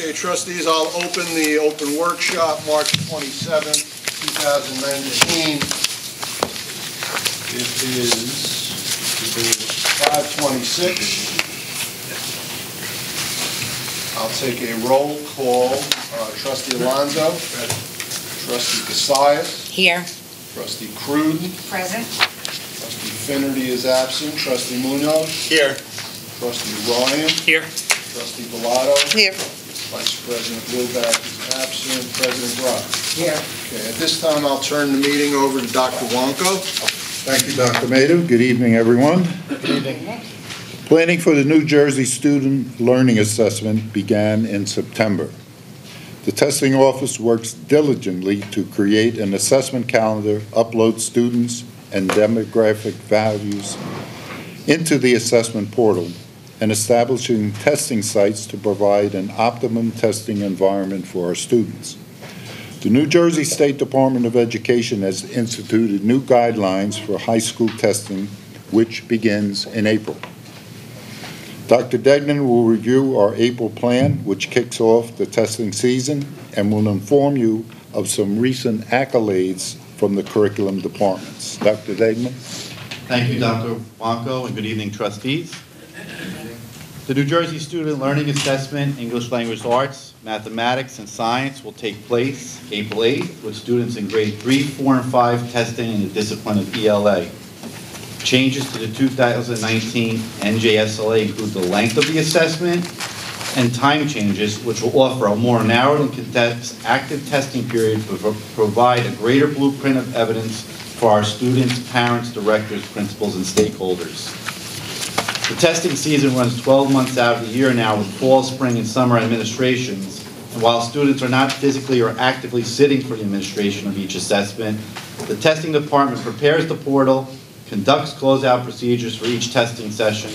Okay, trustees, I'll open the open workshop, March 27, 2019. It is 5:26. I'll take a roll call. Uh, Trustee Alonso. Trustee Cassius. Here. Trustee Cruden. Present. Trustee Finerty is absent. Trustee Munoz. Here. Trustee Ryan. Here. Trustee Bellato. Here. Vice President Wilbeck is absent. President Brock. Here. Okay, at this time, I'll turn the meeting over to Dr. Wanko. Thank you, Dr. Maida. Good evening, everyone. Good evening. Planning for the New Jersey Student Learning Assessment began in September. The testing office works diligently to create an assessment calendar, upload students and demographic values into the assessment portal, and establishing testing sites to provide an optimum testing environment for our students. The New Jersey State Department of Education has instituted new guidelines for high school testing, which begins in April. Dr. Degnan will review our April plan, which kicks off the testing season, and will inform you of some recent accolades from the curriculum departments. Dr. Degnan? Thank you, Dr. Wanko, and good evening, trustees. The New Jersey Student Learning Assessment, English Language Arts, Mathematics, and Science will take place April 8th with students in grade 3, 4, and 5 testing in the discipline of ELA. Changes to the 2019 NJSLA include the length of the assessment and time changes, which will offer a more narrowed and condensed active testing period to provide a greater blueprint of evidence for our students, parents, directors, principals, and stakeholders. The testing season runs 12 months out of the year now with fall, spring, and summer administrations. And while students are not physically or actively sitting for the administration of each assessment, the testing department prepares the portal, conducts closeout procedures for each testing session,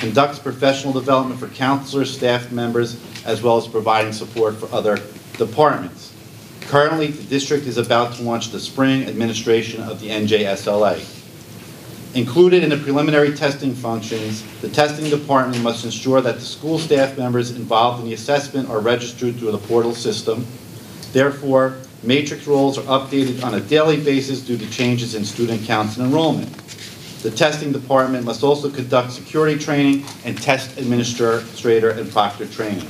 conducts professional development for counselors, staff members, as well as providing support for other departments. Currently, the district is about to launch the spring administration of the NJSLA. Included in the preliminary testing functions, the testing department must ensure that the school staff members involved in the assessment are registered through the portal system. Therefore, matrix roles are updated on a daily basis due to changes in student counts and enrollment. The testing department must also conduct security training and test administrator and proctor training.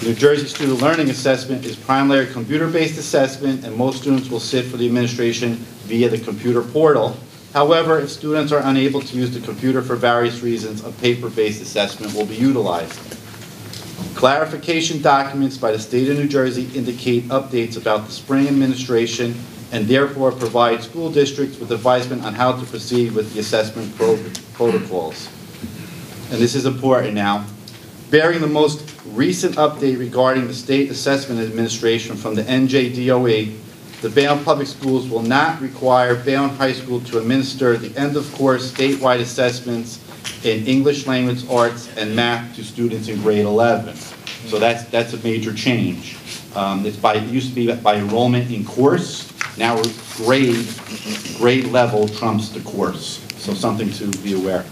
The New Jersey Student Learning Assessment is primarily a computer-based assessment, and most students will sit for the administration via the computer portal. However, if students are unable to use the computer for various reasons, a paper-based assessment will be utilized. Clarification documents by the state of New Jersey indicate updates about the spring administration and therefore provide school districts with advisement on how to proceed with the assessment pro- protocols. And this is important now. Bearing the most recent update regarding the state assessment administration from the NJDOE, the Bayonne Public Schools will not require Bayonne High School to administer the end-of-course statewide assessments in English language arts and math to students in grade 11. So that's, that's a major change. Um, It's by, it used to be by enrollment in course, now grade, grade level trumps the course. So something to be aware.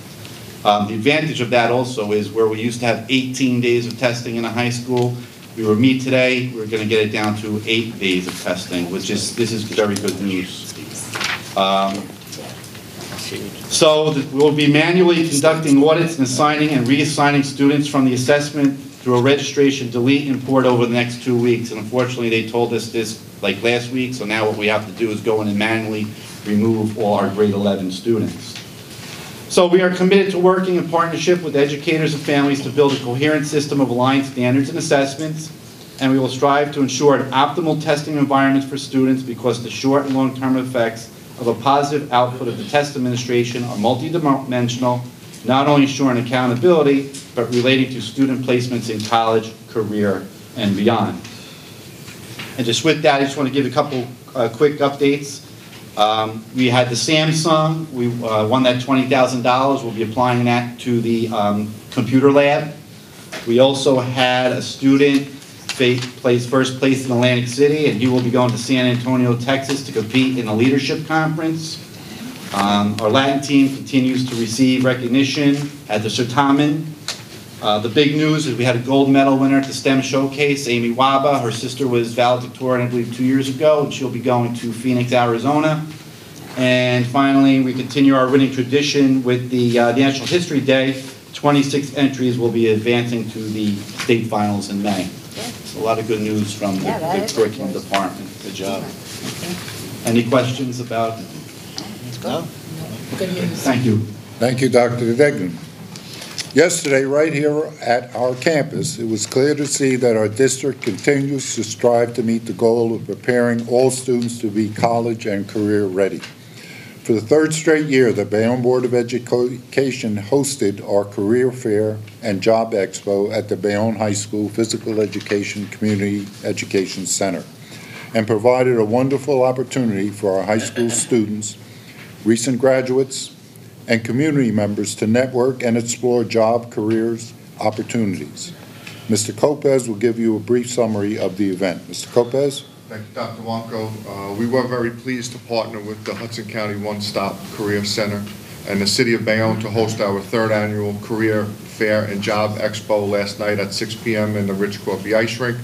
Um, The advantage of that also is where we used to have 18 days of testing in a high school, we were meet today, we're going to get it down to eight days of testing, which is, this is very good news. Um, So we'll be manually conducting audits and assigning and reassigning students from the assessment through a registration delete import over the next two weeks. And unfortunately, they told us this like last week, so now what we have to do is go in and manually remove all our grade 11 students. So we are committed to working in partnership with educators and families to build a coherent system of aligned standards and assessments, and we will strive to ensure an optimal testing environment for students because the short and long-term effects of a positive output of the test administration are multidimensional, not only ensuring accountability, but relating to student placements in college, career, and beyond. And just with that, I just want to give a couple uh, quick updates. Um, We had the Samsung, we uh, won that $20,000, we'll be applying that to the um, computer lab. We also had a student place first place in Atlantic City, and he will be going to San Antonio, Texas to compete in a leadership conference. Um, Our Latin team continues to receive recognition at the Certamen. Uh, The big news is we had a gold medal winner at the STEM Showcase, Amy Waba. Her sister was valedictorian, I believe, two years ago, and she'll be going to Phoenix, Arizona. And finally, we continue our winning tradition with the uh, National History Day. 26 entries will be advancing to the state finals in May. So A lot of good news from the Yeah, the curriculum good. department. Good job. Any questions about, No? Good news. thank you. Thank you, Dr. Degnan. Yesterday, right here at our campus, it was clear to see that our district continues to strive to meet the goal of preparing all students to be college and career ready. For the third straight year, the Bayonne Board of Education hosted our Career Fair and Job Expo at the Bayonne High School Physical Education Community Education Center and provided a wonderful opportunity for our high school students, recent graduates, and community members to network and explore job, careers, opportunities. Mr. Lopez will give you a brief summary of the event. Mr. Lopez? Thank you, Dr. Wanko. Uh, We were very pleased to partner with the Hudson County One Stop Career Center and the City of Bayonne to host our third annual Career Fair and Job Expo last night at 6 PM in the Rich Coffee Ice Rink.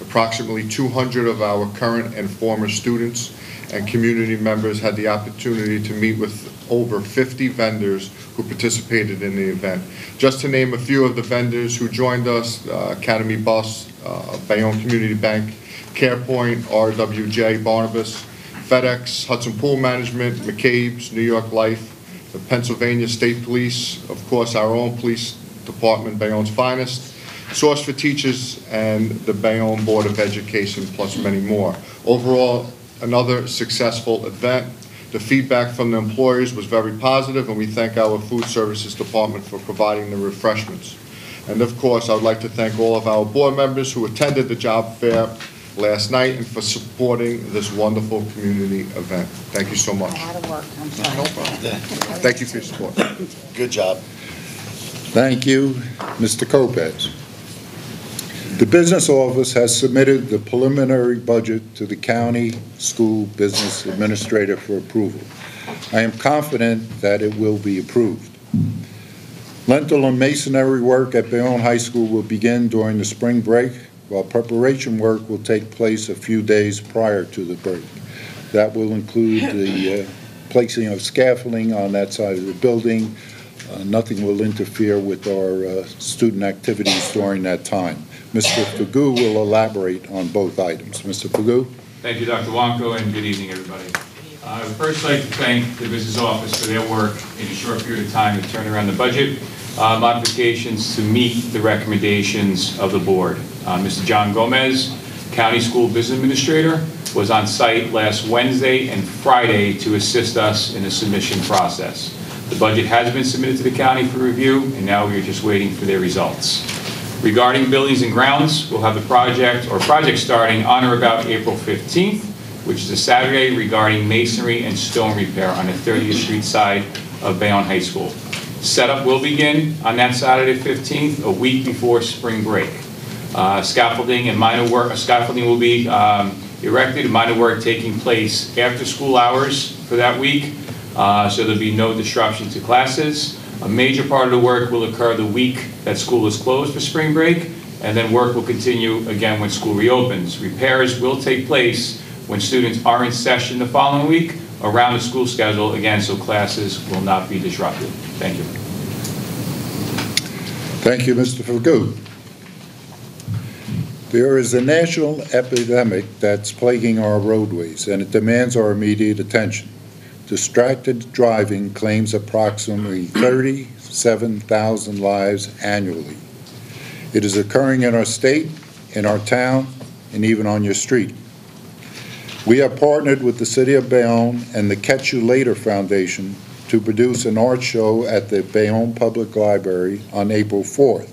Approximately 200 of our current and former students and community members had the opportunity to meet with over 50 vendors who participated in the event. Just to name a few of the vendors who joined us, uh, Academy Bus, uh, Bayonne Community Bank, CarePoint, RWJ, Barnabas, FedEx, Hudson Pool Management, McCabe's, New York Life, the Pennsylvania State Police, of course, our own police department, Bayonne's finest, Source for Teachers, and the Bayonne Board of Education, plus many more. Overall, another successful event. The feedback from the employers was very positive, and we thank our food services department for providing the refreshments. And of course, I would like to thank all of our board members who attended the job fair last night and for supporting this wonderful community event. Thank you so A much. lot of work, I'm sorry. Thank you for your support. Good job. Thank you, Mr. Lopez. The business office has submitted the preliminary budget to the county school business administrator for approval. I am confident that it will be approved. Lintel and masonry work at Bayonne High School will begin during the spring break, while preparation work will take place a few days prior to the break. That will include the uh, placing of scaffolding on that side of the building. Uh, Nothing will interfere with our uh, student activities during that time. Mr. Fagu will elaborate on both items. Mr. Fagu? Thank you, Dr. Wanko, and good evening, everybody. I would first like to thank the business office for their work in a short period of time to turn around the budget uh, modifications to meet the recommendations of the board. Uh, Mr. John Gomez, County School Business Administrator, was on site last Wednesday and Friday to assist us in the submission process. The budget has been submitted to the county for review, and now we are just waiting for their results. Regarding buildings and grounds, we'll have the project, or project starting on or about April 15th, which is a Saturday regarding masonry and stone repair on the 30th Street side of Bayonne High School. Setup will begin on that Saturday, 15th, a week before spring break. Uh, Scaffolding and minor work, scaffolding will be um, erected, minor work taking place after school hours for that week, uh, so there'll be no disruption to classes. A major part of the work will occur the week that school is closed for spring break, and then work will continue again when school reopens. Repairs will take place when students are in session the following week around the school schedule, again, so classes will not be disrupted. Thank you. Thank you, Mr. Fagu. There is a national epidemic that's plaguing our roadways, and it demands our immediate attention. Distracted driving claims approximately 37,000 lives annually. It is occurring in our state, in our town, and even on your street. We have partnered with the City of Bayonne and the Catch You Later Foundation to produce an art show at the Bayonne Public Library on April 4th.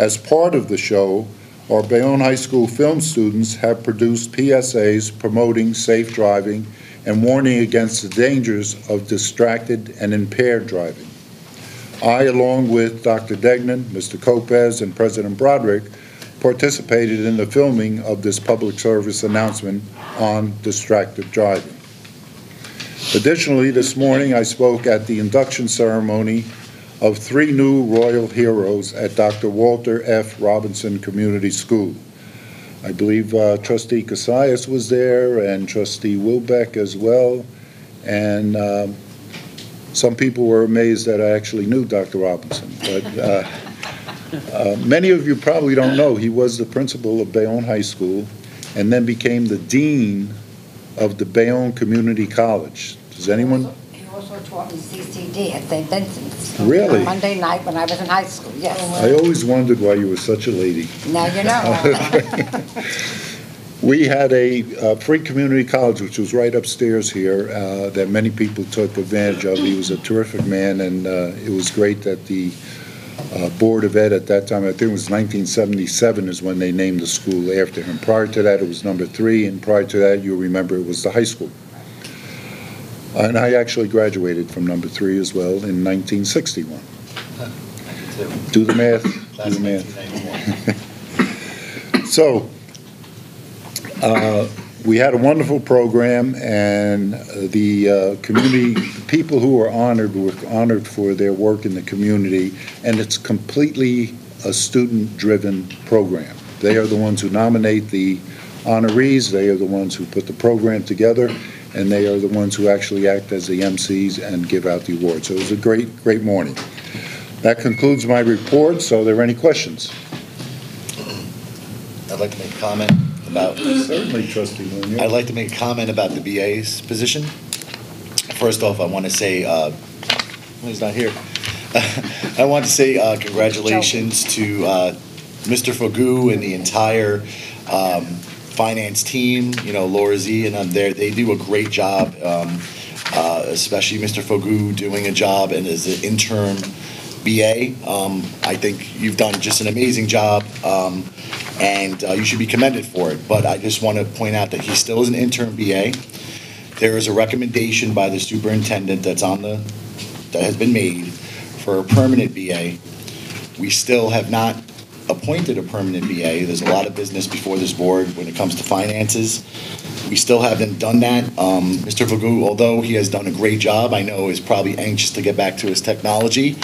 As part of the show, our Bayonne High School film students have produced PSAs promoting safe driving and warning against the dangers of distracted and impaired driving. I, along with Dr. Degnan, Mr. Lopez, and President Broderick, participated in the filming of this public service announcement on distracted driving. Additionally, this morning, I spoke at the induction ceremony of three new Royal Heroes at Dr. Walter F. Robinson Community School. I believe uh, trustee Cassius was there and trustee Wilbeck as well. And um, some people were amazed that I actually knew Dr. Robinson. But uh, uh, many of you probably don't know, he was the principal of Bayonne High School and then became the dean of the Bayonne Community College. Does anyone, Taught me CCD at St. Vincent's. Really? On Monday night when I was in high school, yes. I always wondered why you were such a lady. Now you know. We had a uh, free community college, which was right upstairs here, uh, that many people took advantage of. He was a terrific man, and uh, it was great that the uh, Board of Ed at that time, I think it was 1977 is when they named the school after him. Prior to that, it was number three, and prior to that, you'll remember, it was the high school. And I actually graduated from number three as well in 1961. Do the math, do the math. So, uh, we had a wonderful program, and uh, the uh, community, people who were honored were honored for their work in the community, and it's completely a student-driven program. They are the ones who nominate the honorees, they are the ones who put the program together, and they are the ones who actually act as the MCs and give out the awards. So it was a great, great morning. That concludes my report, so are there any questions? I'd like to make a comment about, Certainly, trustee Lanier. I'd like to make a comment about the BA's position. First off, I want to say, uh, he's not here. I want to say uh, congratulations to uh, Mr. Fagu and the entire um, finance team, you know, Laura Z and them there, they do a great job, um, uh, especially Mr. Fagu doing a job and as an interim BA. Um, I think you've done just an amazing job. Um, and uh, you should be commended for it. But I just want to point out that he still is an interim BA. There is a recommendation by the superintendent that's on the, that has been made for a permanent BA. We still have not appointed a permanent BA. There's a lot of business before this board when it comes to finances. We still haven't done that. Um, Mr. Fagu, although he has done a great job, I know is probably anxious to get back to his technology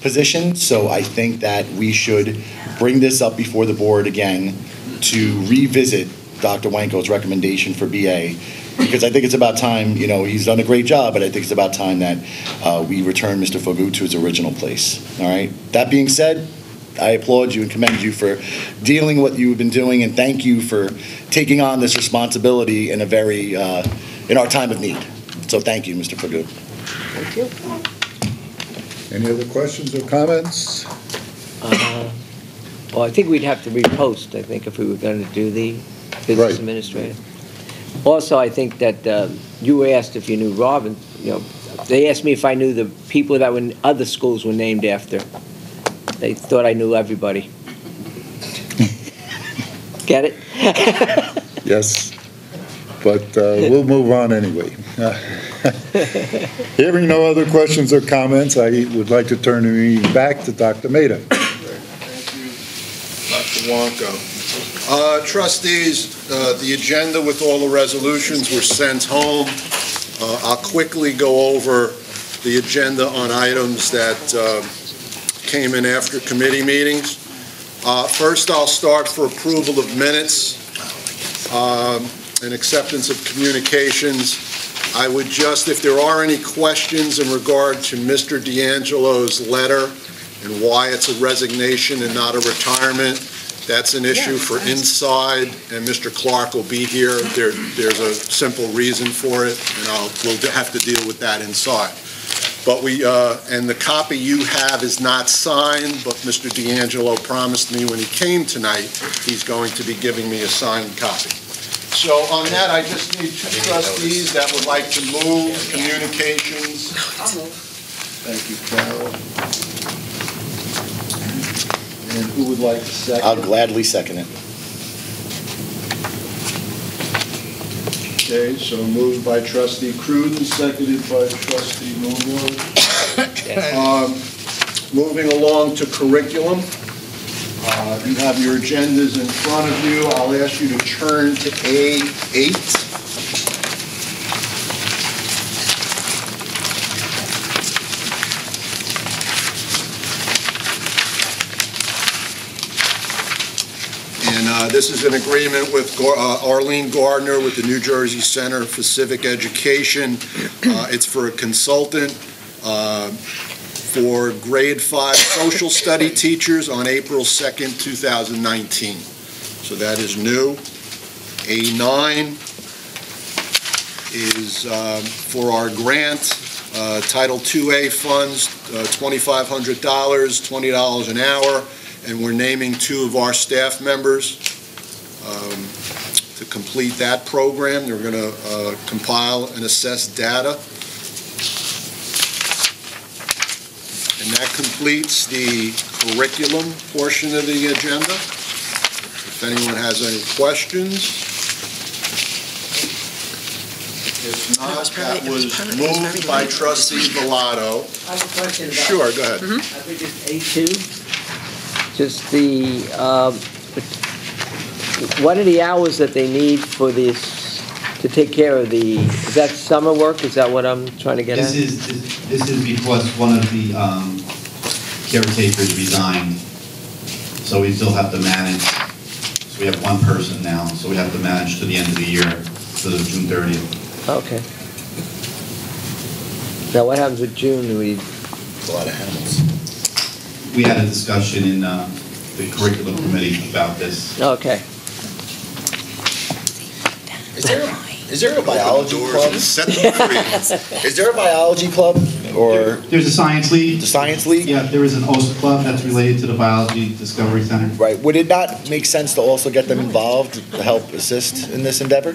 position. So I think that we should bring this up before the board again to revisit Dr. Wanko's recommendation for BA. Because I think it's about time, you know, he's done a great job, but I think it's about time that uh, we return Mr. Fagu to his original place. All right? That being said, I applaud you and commend you for dealing what you've been doing, and thank you for taking on this responsibility in a very, uh, in our time of need. So thank you, Mr. Fagu. Thank you. Any other questions or comments? Uh, Well, I think we'd have to repost, I think, if we were going to do the business Right. administrator. Also, I think that um, you asked if you knew Robin, you know, they asked me if I knew the people that were, in other schools were named after. They thought I knew everybody. Get it? Yes, but uh, we'll move on anyway. Hearing no other questions or comments, I would like to turn the meeting back to Dr. Maida. Thank you, Dr. Wanko. Uh, Trustees, uh, the agenda with all the resolutions were sent home. Uh, I'll quickly go over the agenda on items that uh, came in after committee meetings. Uh, First, I'll start for approval of minutes um, and acceptance of communications. I would just, if there are any questions in regard to Mr. D'Angelo's letter and why it's a resignation and not a retirement, that's an issue for inside, and Mr. Clark will be here. There, there's a simple reason for it, and I'll, we'll have to deal with that inside. But we, uh, and the copy you have is not signed, but Mr. D'Angelo promised me when he came tonight, he's going to be giving me a signed copy. So on that, I just need two trustees that would like to move communications. Thank you, Carol. And who would like to second? I'll gladly second it. Okay, so moved by trustee Cruden, seconded by trustee Milroy. Um, Moving along to curriculum. Uh, You have your agendas in front of you. I'll ask you to turn to A8. This is an agreement with uh, Arlene Gardner with the New Jersey Center for Civic Education. Uh, It's for a consultant uh, for grade five social study teachers on April 2nd, 2019. So that is new. A9 is um, for our grant, uh, Title II-A funds, uh, $2,500, $20 an hour, and we're naming two of our staff members um, to complete that program. They're going to compile and assess data. And that completes the curriculum portion of the agenda. If anyone has any questions. If not, was that was was was moved by late. trustee Bellato. I have a question about. Sure, go ahead. I think it's A2, just the, um, what are the hours that they need for this, to take care of the, is that summer work? Is that what I'm trying to get at? This is, this- this is because one of the um, caretakers resigned, so we still have to manage. So we have one person now, so we have to manage to the end of the year, to the June 30th. Okay. Now, what happens with June? Do we, A lot of animals. We had a discussion in uh, the curriculum committee about this. okay. Is there, is there a biology club? Set them free. Is there a biology club or There's a science league. the science league? Yeah, there is an OSA club that's related to the Biology Discovery Center. Right, would it not make sense to also get them involved to help assist in this endeavor?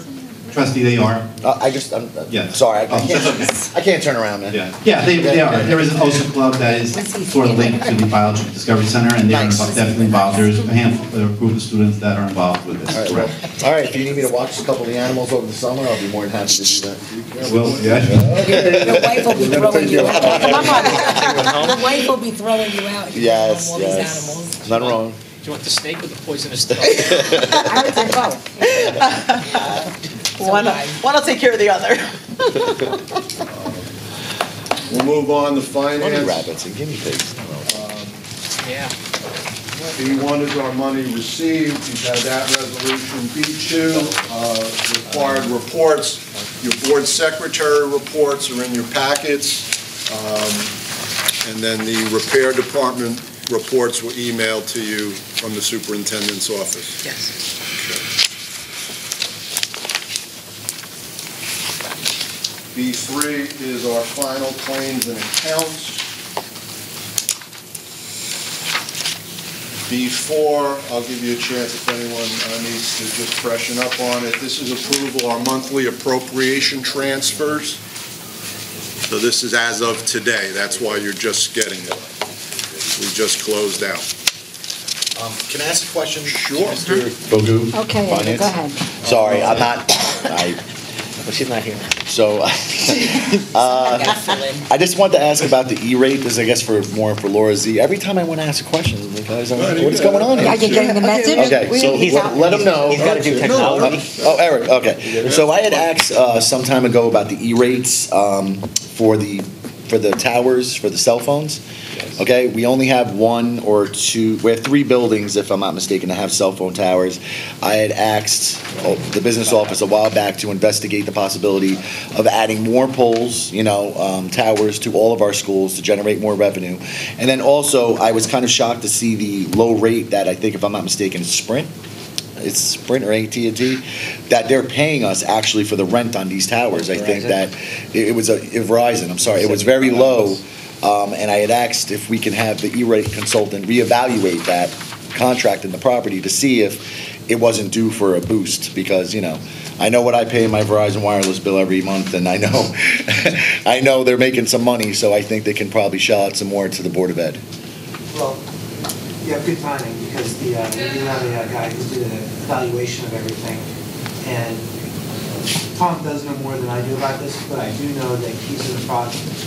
Trustee, they are. Uh, I just, I'm, uh, Yeah. sorry, I Oh, can't, that's I can't turn around, man. Yeah, yeah, they, they are. There is an OSA club that is sort of linked to the Biology Discovery Center, and they're Nice. definitely involved. There's a handful, a group of students that are involved with All right, this. well, all right, if you need me to watch a couple of the animals over the summer, I'll be more than happy to do that. Well, yeah. Your wife will be throwing you you out. out. Come on. Your wife will be throwing you out. You Yes, have all these yes. animals. Nothing wrong. Do you want the snake or the poisonous dove? I would say both. One, one will take care of the other. We'll move on to Bunny finance. rabbits and guinea pigs. Yeah. B1 is our money received, you've had that resolution. B2, uh, required reports. Your board secretary reports are in your packets. Um, And then the repair department reports were emailed to you from the superintendent's office. Yes. B3 is our final claims and accounts. B4, I'll give you a chance if anyone uh, needs to just freshen up on it. This is approval, our monthly appropriation transfers. So this is as of today, that's why you're just getting it. We just closed out. Um, Can I ask a question? Sure. Mr. Fagu? Okay, Finance? go ahead. Sorry, I'm not, I, But she's not here. so, uh, I just wanted to ask about the E-rate, this is, I guess, for, more for Laura Z. Every time I want to ask a question, I'm like, guys, I'm what is going on Are here? you getting the message? Okay, so He's let out. let him know. He's gotta do technology. Oh, Eric, okay. So I had asked uh, some time ago about the E-rates um, for the, for the towers, for the cell phones. Okay, we only have one or two, we have three buildings, if I'm not mistaken, that have cell phone towers. I had asked oh, the business office a while back to investigate the possibility of adding more poles, you know, um, towers to all of our schools to generate more revenue. And then also, I was kind of shocked to see the low rate that I think, if I'm not mistaken, is Sprint it's Sprint or AT&T, that they're paying us actually for the rent on these towers. I think that, it it was a, Verizon, I'm sorry, it was very low. Um, and I had asked if we can have the E-rate consultant reevaluate that contract in the property to see if it wasn't due for a boost, because, you know, I know what I pay my Verizon wireless bill every month, and I know, I know they're making some money, so I think they can probably shell out some more to the Board of Ed. Well, you have good timing, because the, uh, we do have a uh, guy who did an evaluation of everything, and Tom does know more than I do about this, but I do know that he's in the process.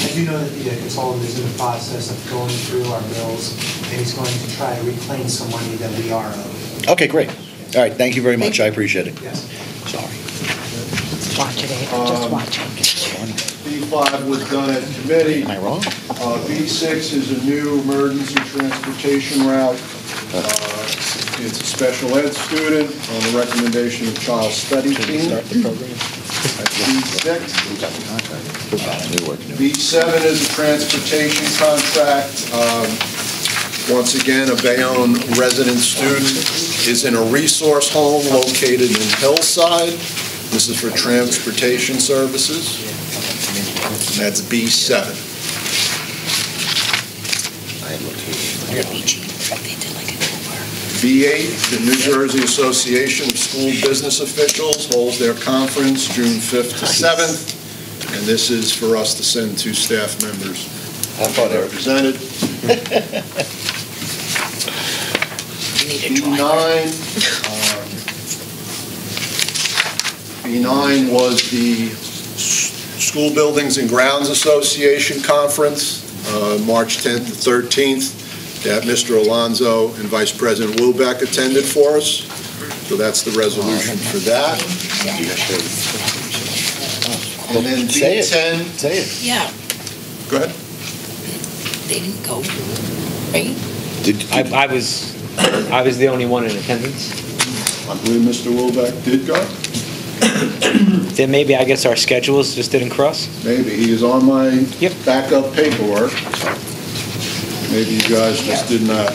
I do know that the uh, consultant is in the process of going through our bills, and he's going to try to reclaim some money that we are owed. Okay, great. All right, thank you very much, I appreciate it. Yes. Sorry. Watch it, Ed, just watch it. The C5 was done at committee. Am I wrong? Uh, B6 is a new emergency transportation route. Uh, It's a special ed student on the recommendation of child study team. Start the program. That's B6. Who got the contract? Who got it? New work, new- B7 is a transportation contract. Um, Once again, a Bayonne resident student is in a resource home located in Hillside. This is for transportation services. That's B7. B8, the New Jersey Association of School Business Officials holds their conference June 5th to 7th, and this is for us to send two staff members I thought Eric. represented. B9, um, B9 was the School Buildings and Grounds Association Conference, uh, March 10th to 13th, that Mr. Alonso and Vice President Wilbeck attended for us. So that's the resolution for that. And then Say it. B10, Say it. Yeah, go ahead. they didn't go, right? Did, I, did- I was, I was the only one in attendance. I believe Mr. Wilbeck did go. Then maybe, I guess our schedules just didn't cross? Maybe, he is on my Yep. backup paperwork. Maybe you guys just did not,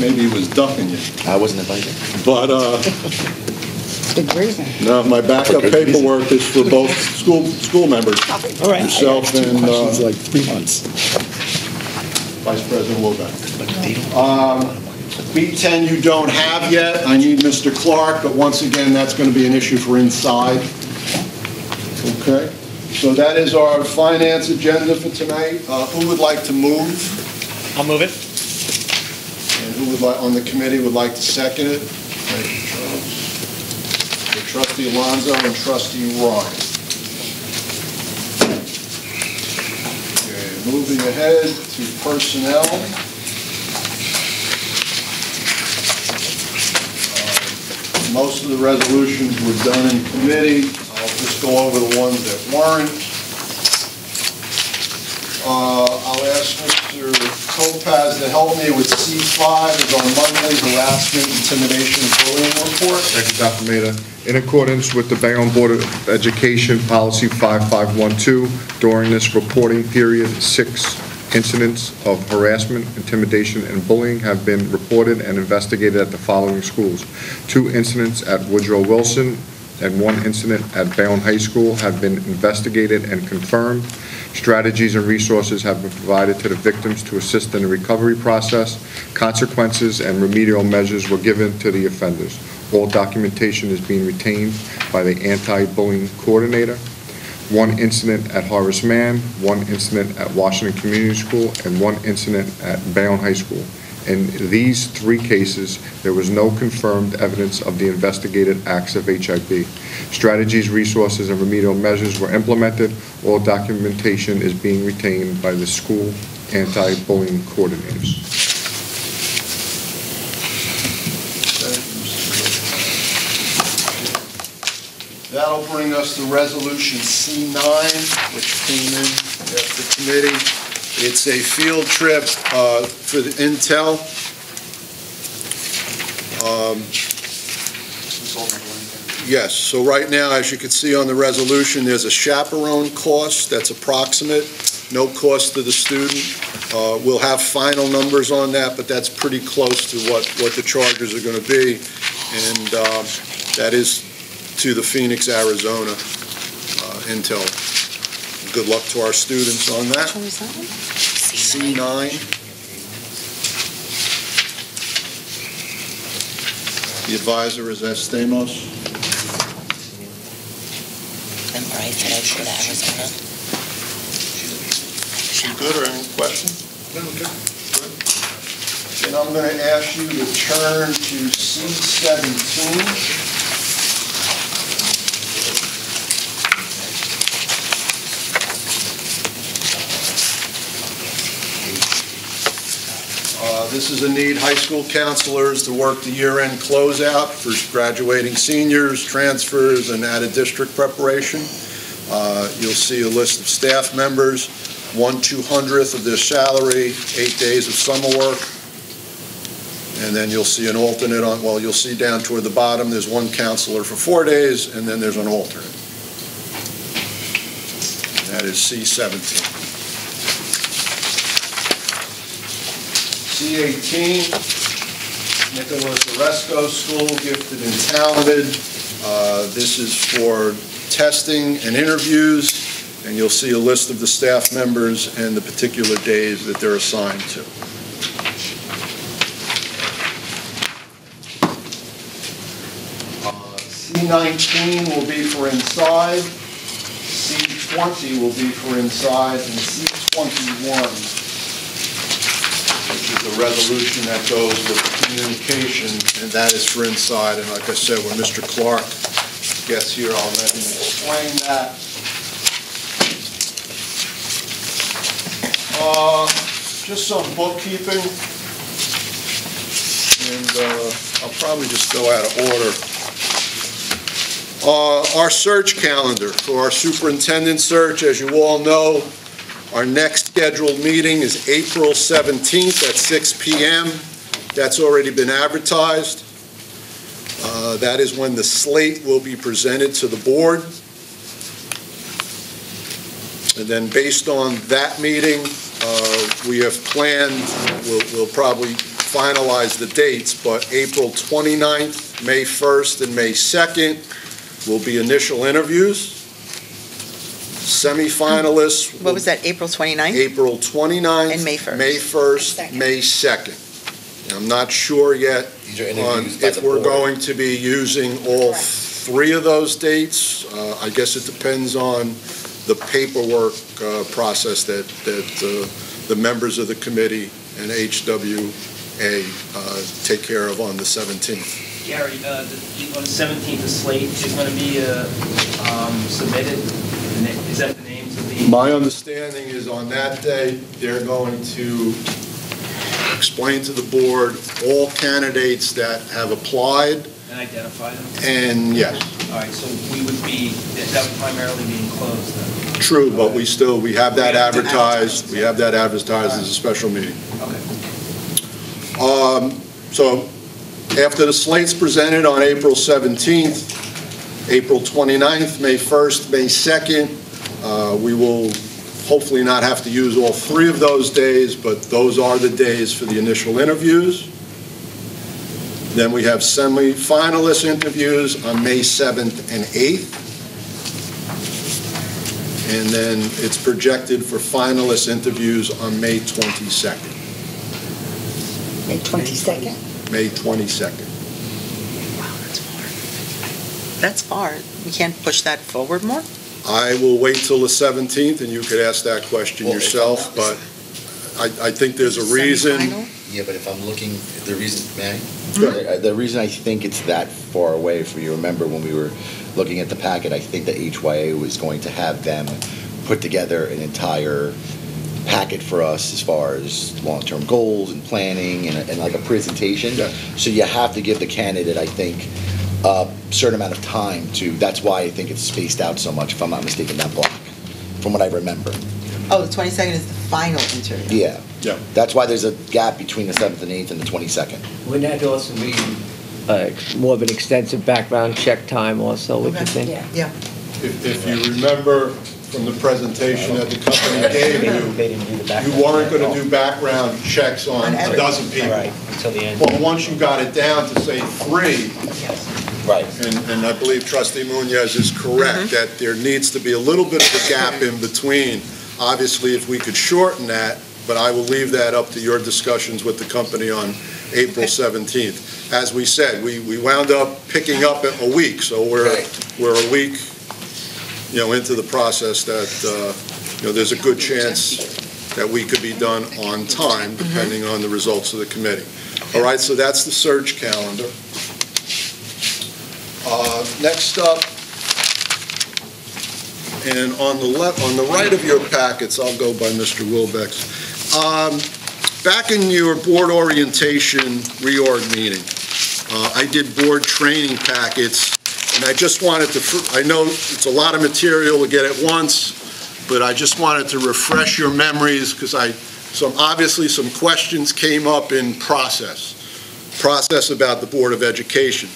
maybe he was ducking you. I wasn't invited. But, uh, Good reason. no, my backup For reason. paperwork is for both school, school members, All right. yourself and uh, Questions like three months. Vice President Wilbeck. But they don't. Um, B10 you don't have yet, I need Mr. Clark, but once again, that's going to be an issue for inside. Okay, so that is our finance agenda for tonight. Uh, Who would like to move? I'll move it. And who would like, on the committee would like to second it? Thank you, Charles. So Trustee Alonso and trustee Ryan. Okay, moving ahead to personnel. Most of the resolutions were done in committee. I'll just go over the ones that weren't. Uh, I'll ask Mr. Topaz to help me with C5, is our monthly harassment, intimidation, and bullying report. Thank you, Dr. Maida. In accordance with the Bayonne Board of Education Policy 5512, during this reporting period, six incidents of harassment, intimidation, and bullying have been reported and investigated at the following schools. Two incidents at Woodrow Wilson and one incident at Bayonne High School have been investigated and confirmed. Strategies and resources have been provided to the victims to assist in the recovery process. Consequences and remedial measures were given to the offenders. All documentation is being retained by the anti-bullying coordinator. One incident at Horace Mann, one incident at Washington Community School, and one incident at Bayonne High School. In these three cases, there was no confirmed evidence of the investigated acts of HIB. Strategies, resources, and remedial measures were implemented. All documentation is being retained by the school anti-bullying coordinators. That'll bring us to Resolution C9, which came in after committee. It's a field trip uh, for the Intel. Um, Yes, so right now, as you can see on the resolution, there's a chaperone cost that's approximate, no cost to the student. Uh, We'll have final numbers on that, but that's pretty close to what, what the charges are going to be. And um, that is to the Phoenix, Arizona uh, Intel. Good luck to our students on that. C9. The advisor is Estemos. Remember I said I should Arizona? You Good, or any questions? No good. And I'm going to ask you to turn to C17. This is a need high school counselors to work the year-end closeout for graduating seniors, transfers, and out-of-district preparation. Uh, You'll see a list of staff members, one two-hundredth of their salary, eight days of summer work. And then you'll see an alternate on, well, you'll see down toward the bottom, there's one counselor for four days, and then there's an alternate. That is C-17. C-18, Nicholas Oresko School, gifted and talented. Uh, This is for testing and interviews, and you'll see a list of the staff members and the particular days that they're assigned to. Uh, C-19 will be for inside, C-20 will be for inside, and C-21 resolution that goes with communication, and that is for inside. And like I said, when Mr. Clark gets here, I'll let him explain that. Uh, Just some bookkeeping, and uh, I'll probably just go out of order. Uh, Our search calendar for our superintendent search, as you all know, our next scheduled meeting is April 17th at 6 PM. That's already been advertised. Uh, That is when the slate will be presented to the board. And then based on that meeting, uh, we have planned, we'll we'll probably finalize the dates, but April 29th, May 1st, and May 2nd will be initial interviews. Semifinalists What was that, April 29th? April 29th. And May 1st. May 1st, May 2nd. I'm not sure yet on if we're board. going to be using all three of those dates. Uh, I guess it depends on the paperwork uh, process that, that uh, the members of the committee and HYA uh, take care of on the 17th. Gary, uh, the- the- on the 17th, the slate is going to be uh, um, submitted. And it- Is that the names of the? My understanding is on that day, they're going to explain to the board all candidates that have applied, And identify them? and yes, All right, so we would be, that that would primarily be enclosed then? true, but we still, we have that advertised, we have that advertised as a special meeting. Okay. Um, So after the slate's presented on April 17th, April 29th, May 1st, May 2nd, uh, we will hopefully not have to use all three of those days, but those are the days for the initial interviews. Then we have semi-finalist interviews on May 7th and 8th. And then it's projected for finalist interviews on May 22nd. May 22nd? May 22nd. Wow, that's far. We can't push that forward more? I will wait till the 17th, and you could ask that question Well, if I'm yourself, not but I, I think there's a reason. Semifinal? Yeah, but if I'm looking, the reason, may I? Sure. Uh, The reason I think it's that far away, if you remember when we were looking at the packet, I think that HYA was going to have them put together an entire packet for us as far as long-term goals and planning and, and like a presentation. Yeah. So you have to give the candidate, I think, a certain amount of time to, that's why I think it's spaced out so much, if I'm not mistaken, that block, from what I remember. Oh, the 22nd is the final interview. Yeah. Yeah. That's why there's a gap between the 7th and 8th and the 22nd. Wouldn't that also be uh, more of an extensive background check time also, would you think? Yeah. Yeah. If, if you remember from the presentation that the company gave They you, didn't they didn't do the background. you weren't going to do background checks on On a every- dozen all. people. Right, until the end. But once you got it down to say three, Right. and, and I believe trustee Munoz is correct, that there needs to be a little bit of a gap in between. Obviously, if we could shorten that, but I will leave that up to your discussions with the company on April 17th. As we said, we, we wound up picking up a week, so we're, Right. we're a week, you know, into the process that, uh, you know, there's a good chance that we could be done on time, depending on the results of the committee. All right, so that's the search calendar. Uh, Next up, and on the left, on the right of your packets, I'll go by Mr. Wilbeck's. Um, Back in your board orientation reorg meeting, uh, I did board training packets, and And I just wanted to, I know it's a lot of material to get at once, but I just wanted to refresh your memories, because I, some, obviously, some questions came up in process, process about the Board of Education.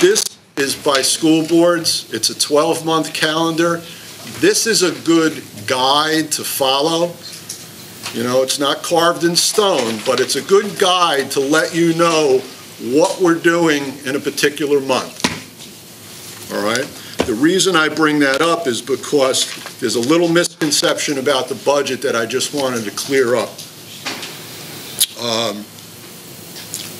This is by school boards, it's a 12-month calendar. This is a good guide to follow. You know, it's not carved in stone, but it's a good guide to let you know what we're doing in a particular month. All right? The reason I bring that up is because there's a little misconception about the budget that I just wanted to clear up. Um,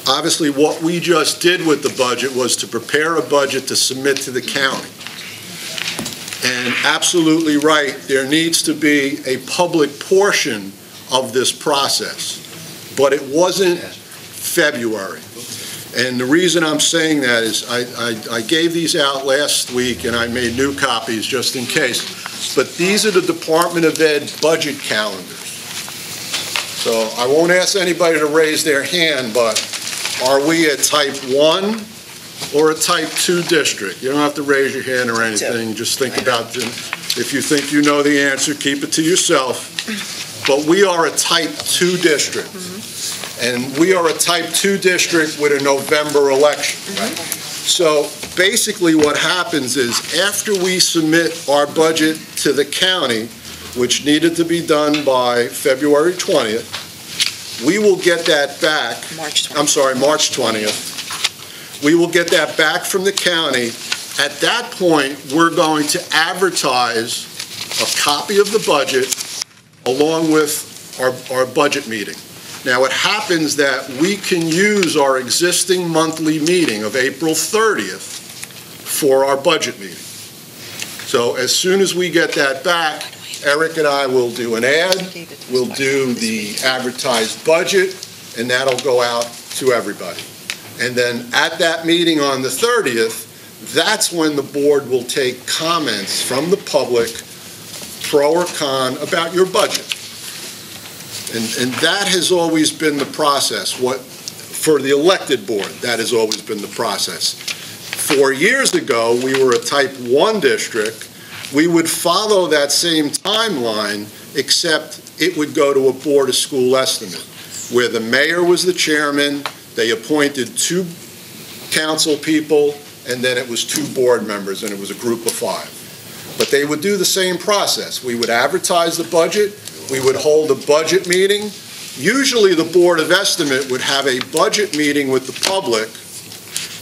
Obviously, what we just did with the budget was to prepare a budget to submit to the county. And absolutely right, there needs to be a public portion of this process. But it wasn't February. And the reason I'm saying that is I, I, I gave these out last week and I made new copies just in case. But these are the Department of Ed budget calendars. So I won't ask anybody to raise their hand, but are we a type one or a type two district? You don't have to raise your hand or anything, just think about, it. if you think you know the answer, keep it to yourself. But we are a type two district. And we are a type two district with a November election. So basically what happens is after we submit our budget to the county, which needed to be done by February 20th, we will get that back March 20th. I'm sorry, March 20th. We will get that back from the county. At that point, we're going to advertise a copy of the budget along with our, our budget meeting. Now, it happens that we can use our existing monthly meeting of April 30th for our budget meeting. So as soon as we get that back, Eric and I will do an ad, we'll do the advertised budget, and that'll go out to everybody. And then at that meeting on the 30th, that's when the board will take comments from the public, pro or con, about your budget. And, and that has always been the process. What, for the elected board, that has always been the process. Four years ago, we were a type 1 district. We would follow that same timeline, except it would go to a Board of School estimate, where the mayor was the chairman, they appointed two council people, and then it was two board members, and it was a group of five. But they would do the same process. We would advertise the budget, we would hold a budget meeting. Usually, the Board of Estimate would have a budget meeting with the public,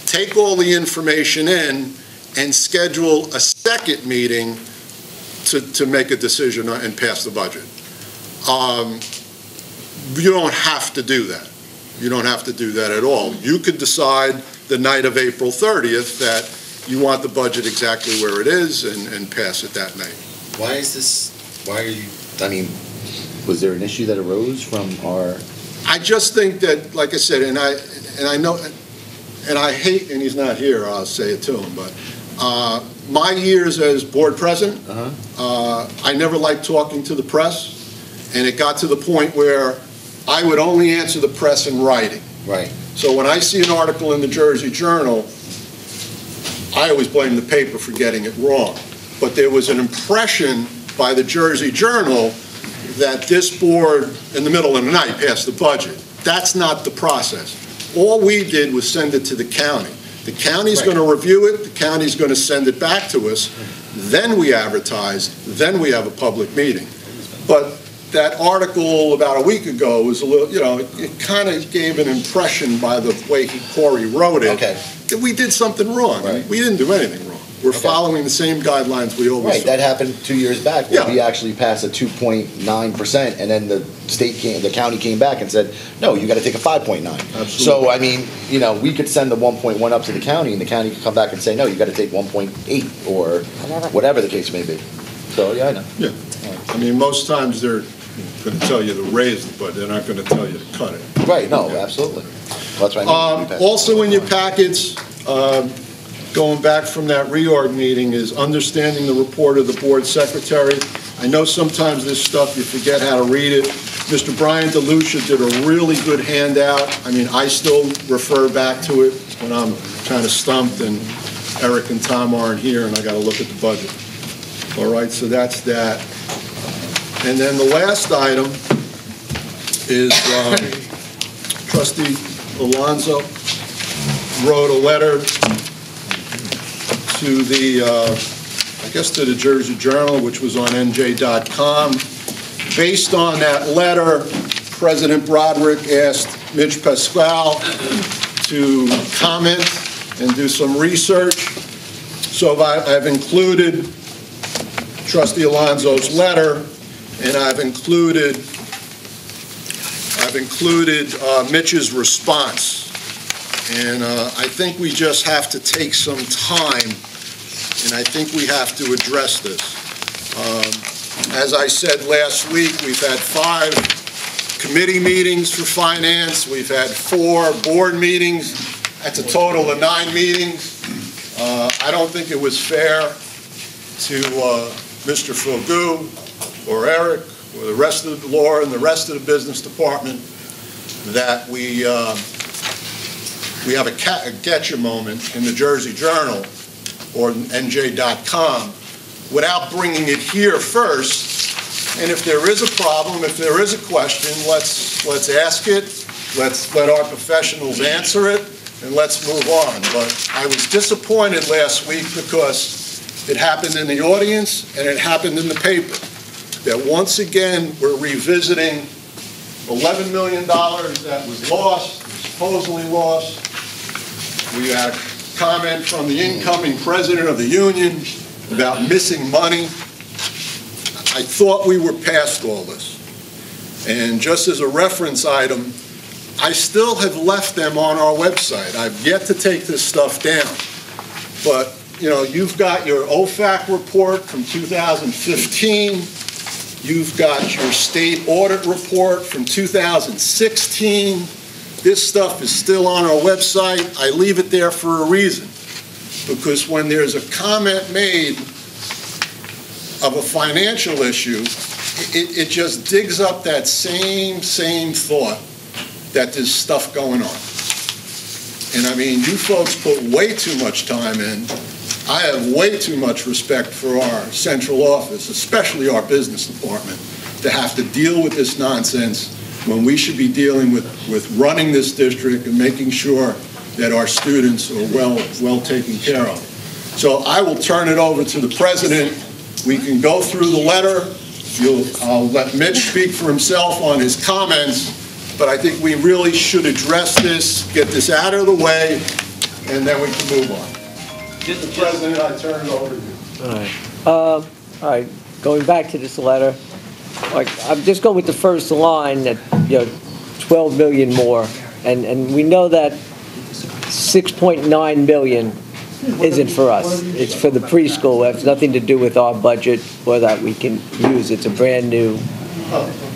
take all the information in, and schedule a second meeting to, to make a decision and pass the budget. Um, You don't have to do that. You don't have to do that at all. You could decide the night of April 30th that you want the budget exactly where it is and, and pass it that night. Why is this, why are you, I mean, was there an issue that arose from our, I just think that, like I said, and I, and I know, and I hate, and he's not here, I'll say it to him, but, uh, my years as board president, uh, I never liked talking to the press, and it got to the point where I would only answer the press in writing. right, So when I see an article in the Jersey Journal, I always blame the paper for getting it wrong. But there was an impression by the Jersey Journal that this board, in the middle of the night, passed the budget. That's not the process. All we did was send it to the county. The county's going to review it, the county's going to send it back to us, then we advertise, then we have a public meeting. But that article about a week ago was a little, you know, it kind of gave an impression by the way he, Corey wrote it, okay. that we did something wrong. Right. We didn't do anything wrong. We're Okay. following the same guidelines we always Right, do. that happened two years back, where Yeah. we actually passed a two point nine percent, and then the state came, the county came back and said, no, you gotta take a five point nine. Absolutely. So, I mean, you know, we could send the one point one up to the county, and the county could come back and say, no, you gotta take one point eight, or whatever the case may be. So, yeah, I know. Yeah. I mean, most times they're going to tell you to raise it, but they're not going to tell you to cut it. Right, no, absolutely. That's what I mean. Um, passed- Also in your packets, um, going back from that reorg meeting, is understanding the report of the board secretary. I know sometimes this stuff, you forget how to read it. Mr. Brian DeLucia did a really good handout. I mean, I still refer back to it when I'm kind of stumped, and Eric and Tom aren't here, and I got to look at the budget. All right, so that's that. And then the last item is um, trustee Alonso wrote a letter to the, uh, I guess to the Jersey Journal, which was on NJ.com. Based on that letter, President Broderick asked Mitch Pascal to comment and do some research. So I've included trustee Alonso's letter, and I've included, I've included uh, Mitch's response. And uh, I think we just have to take some time, and I think we have to address this. Um, As I said last week, we've had five committee meetings for finance, we've had four board meetings, that's a total of nine meetings. Uh, I don't think it was fair to uh, Mr. Fagu or Eric or the rest of the, law and the rest of the business department that we, uh, we have a a getcha moment in the Jersey Journal or NJ.com without bringing it here first. And if there is a problem, if there is a question, let's, let's ask it, let's let our professionals answer it, and let's move on. But I was disappointed last week because it happened in the audience and it happened in the paper, that once again, we're revisiting $11 million that was lost, supposedly lost. We had a comment from the incoming president of the union about missing money. I thought we were past all this. And just as a reference item, I still have left them on our website. I've yet to take this stuff down. But, you know, you've got your OFAC report from 2015. You've got your state audit report from 2016. This stuff is still on our website. I leave it there for a reason. Because when there's a comment made of a financial issue, it, it just digs up that same, same thought that there's stuff going on. And I mean, you folks put way too much time in. I have way too much respect for our central office, especially our business department, to have to deal with this nonsense when we should be dealing with, with running this district and making sure that our students are well, well taken care of. So I will turn it over to the president. We can go through the letter. You'll, I'll let Mitch speak for himself on his comments, but I think we really should address this, get this out of the way, and then we can move on. Mr. President, I turn it over to you. All right. Uh, All right, going back to this letter, like, I'm just going with the first line that, you know, 12 million more, and, and we know that 6.9 million isn't for us. It's for the preschool, it has nothing to do with our budget or that we can use. It's a brand-new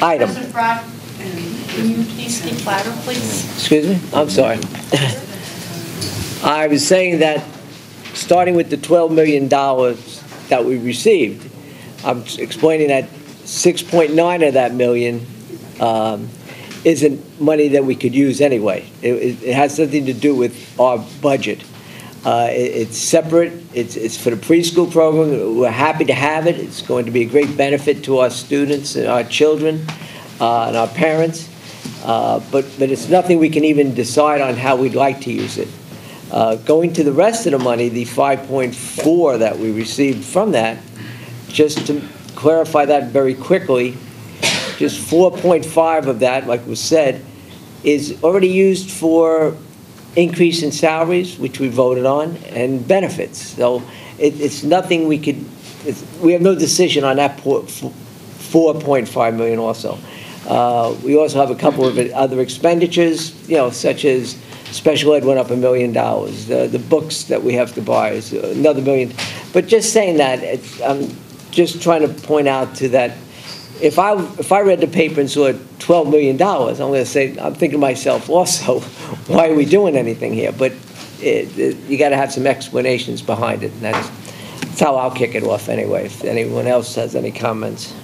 item. President Brock, can you please speak louder, please? Excuse me? I'm sorry. I was saying that, starting with the $12 million that we received, I'm explaining that 6.9 of that million um, isn't money that we could use anyway. It- It has nothing to do with our budget. Uh, it- It's separate, it's it's for the preschool program, we're happy to have it, it's going to be a great benefit to our students and our children uh, and our parents, Uh, but but it's nothing we can even decide on how we'd like to use it. Uh, Going to the rest of the money, the 5.4 that we received from that, just to clarify that very quickly, just 4.5 of that, like was said, is already used for increase in salaries, which we voted on, and benefits. So it, it's nothing we could, we have no decision on that por- 4.5 million also. Uh, we also have a couple of other expenditures, you know, such as special ed went up a million dollars. The, books that we have to buy is another million. But just saying that, it's, I'm just trying to point out to that, if I, if I read the paper and saw $12 million, I'm going to say, I'm thinking to myself also, why are we doing anything here? But it, it, you got to have some explanations behind it. And that's, that's how I'll kick it off anyway, if anyone else has any comments.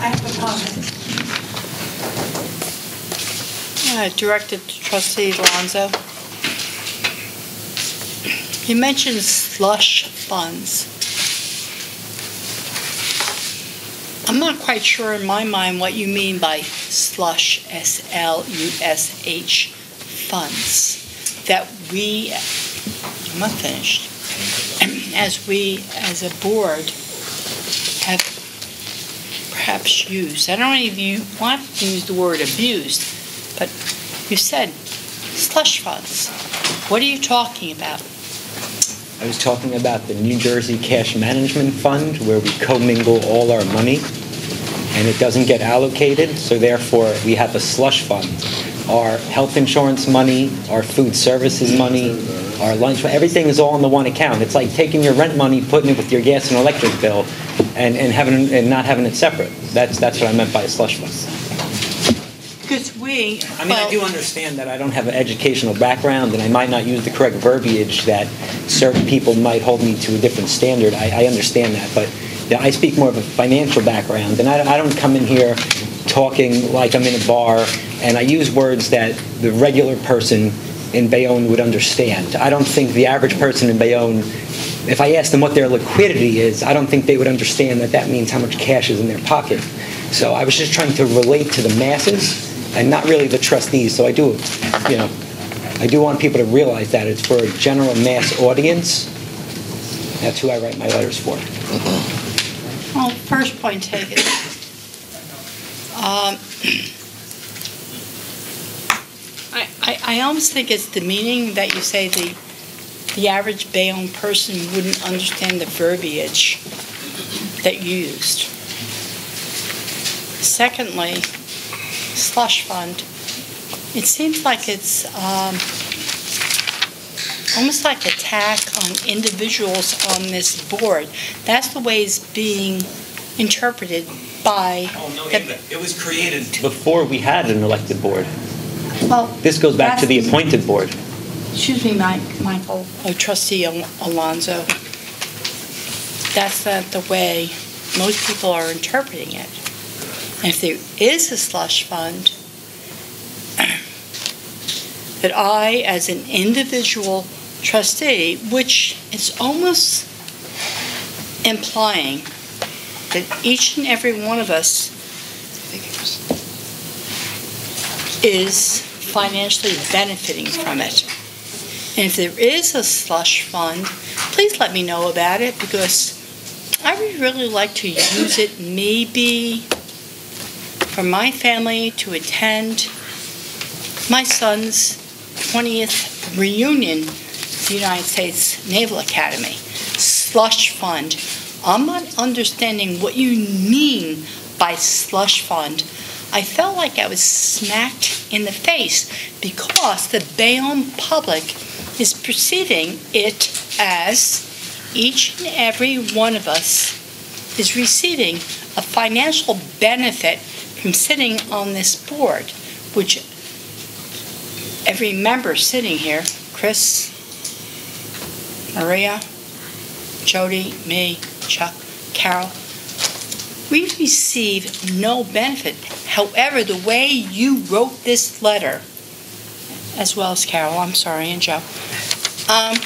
I have a comment. uh, directed to trustee Alonso. You mentioned slush funds. I'm not quite sure in my mind what you mean by slush, S-L-U-S-H, funds, that we, I'm not finished, as we, as a board, have perhaps used. I don't know if you want to use the word abused, but you said slush funds. What are you talking about? I was talking about the New Jersey Cash Management Fund, where we commingle all our money, and it doesn't get allocated, so therefore, we have a slush fund. Our health insurance money, our food services money, our lunch, everything is all in the one account. It's like taking your rent money, putting it with your gas and electric bill, and, and having, and not having it separate. That's, that's what I meant by a slush fund. We, I mean, I do understand that I don't have an educational background, and I might not use the correct verbiage, that certain people might hold me to a different standard. I, I understand that, but yeah, I speak more of a financial background, and I, I don't come in here talking like I'm in a bar, and I use words that the regular person in Bayonne would understand. I don't think the average person in Bayonne, if I asked them what their liquidity is, I don't think they would understand that that means how much cash is in their pocket. So I was just trying to relate to the masses and not really the trustees. So I do, you know, I do want people to realize that it's for a general mass audience. That's who I write my letters for. well, first point taken. Um, I, I, I almost think it's demeaning that you say the, the average Bayonne person wouldn't understand the verbiage that you used. Secondly, slush fund, it seems like it's um, almost like attack on individuals on this board. That's the way it's being interpreted by Oh, no, the it was created before we had an elected board. Well, This goes back to the appointed board. Excuse me, Mike, Michael, or trustee Al- Alonso. That's not the way most people are interpreting it. If there is a slush fund, that I, as an individual trustee, which is almost implying that each and every one of us is financially benefiting from it. And if there is a slush fund, please let me know about it because I would really like to use it maybe for my family to attend my son's 20th reunion at the United States Naval Academy. Slush fund. I'm not understanding what you mean by slush fund. I felt like I was smacked in the face because the Bayonne public is perceiving it as each and every one of us is receiving a financial benefit from sitting on this board, which every member sitting here, Chris, Maria, Jody, me, Chuck, Carol, we receive no benefit. However, the way you wrote this letter, as well as Carol, I'm sorry, and Joe, um,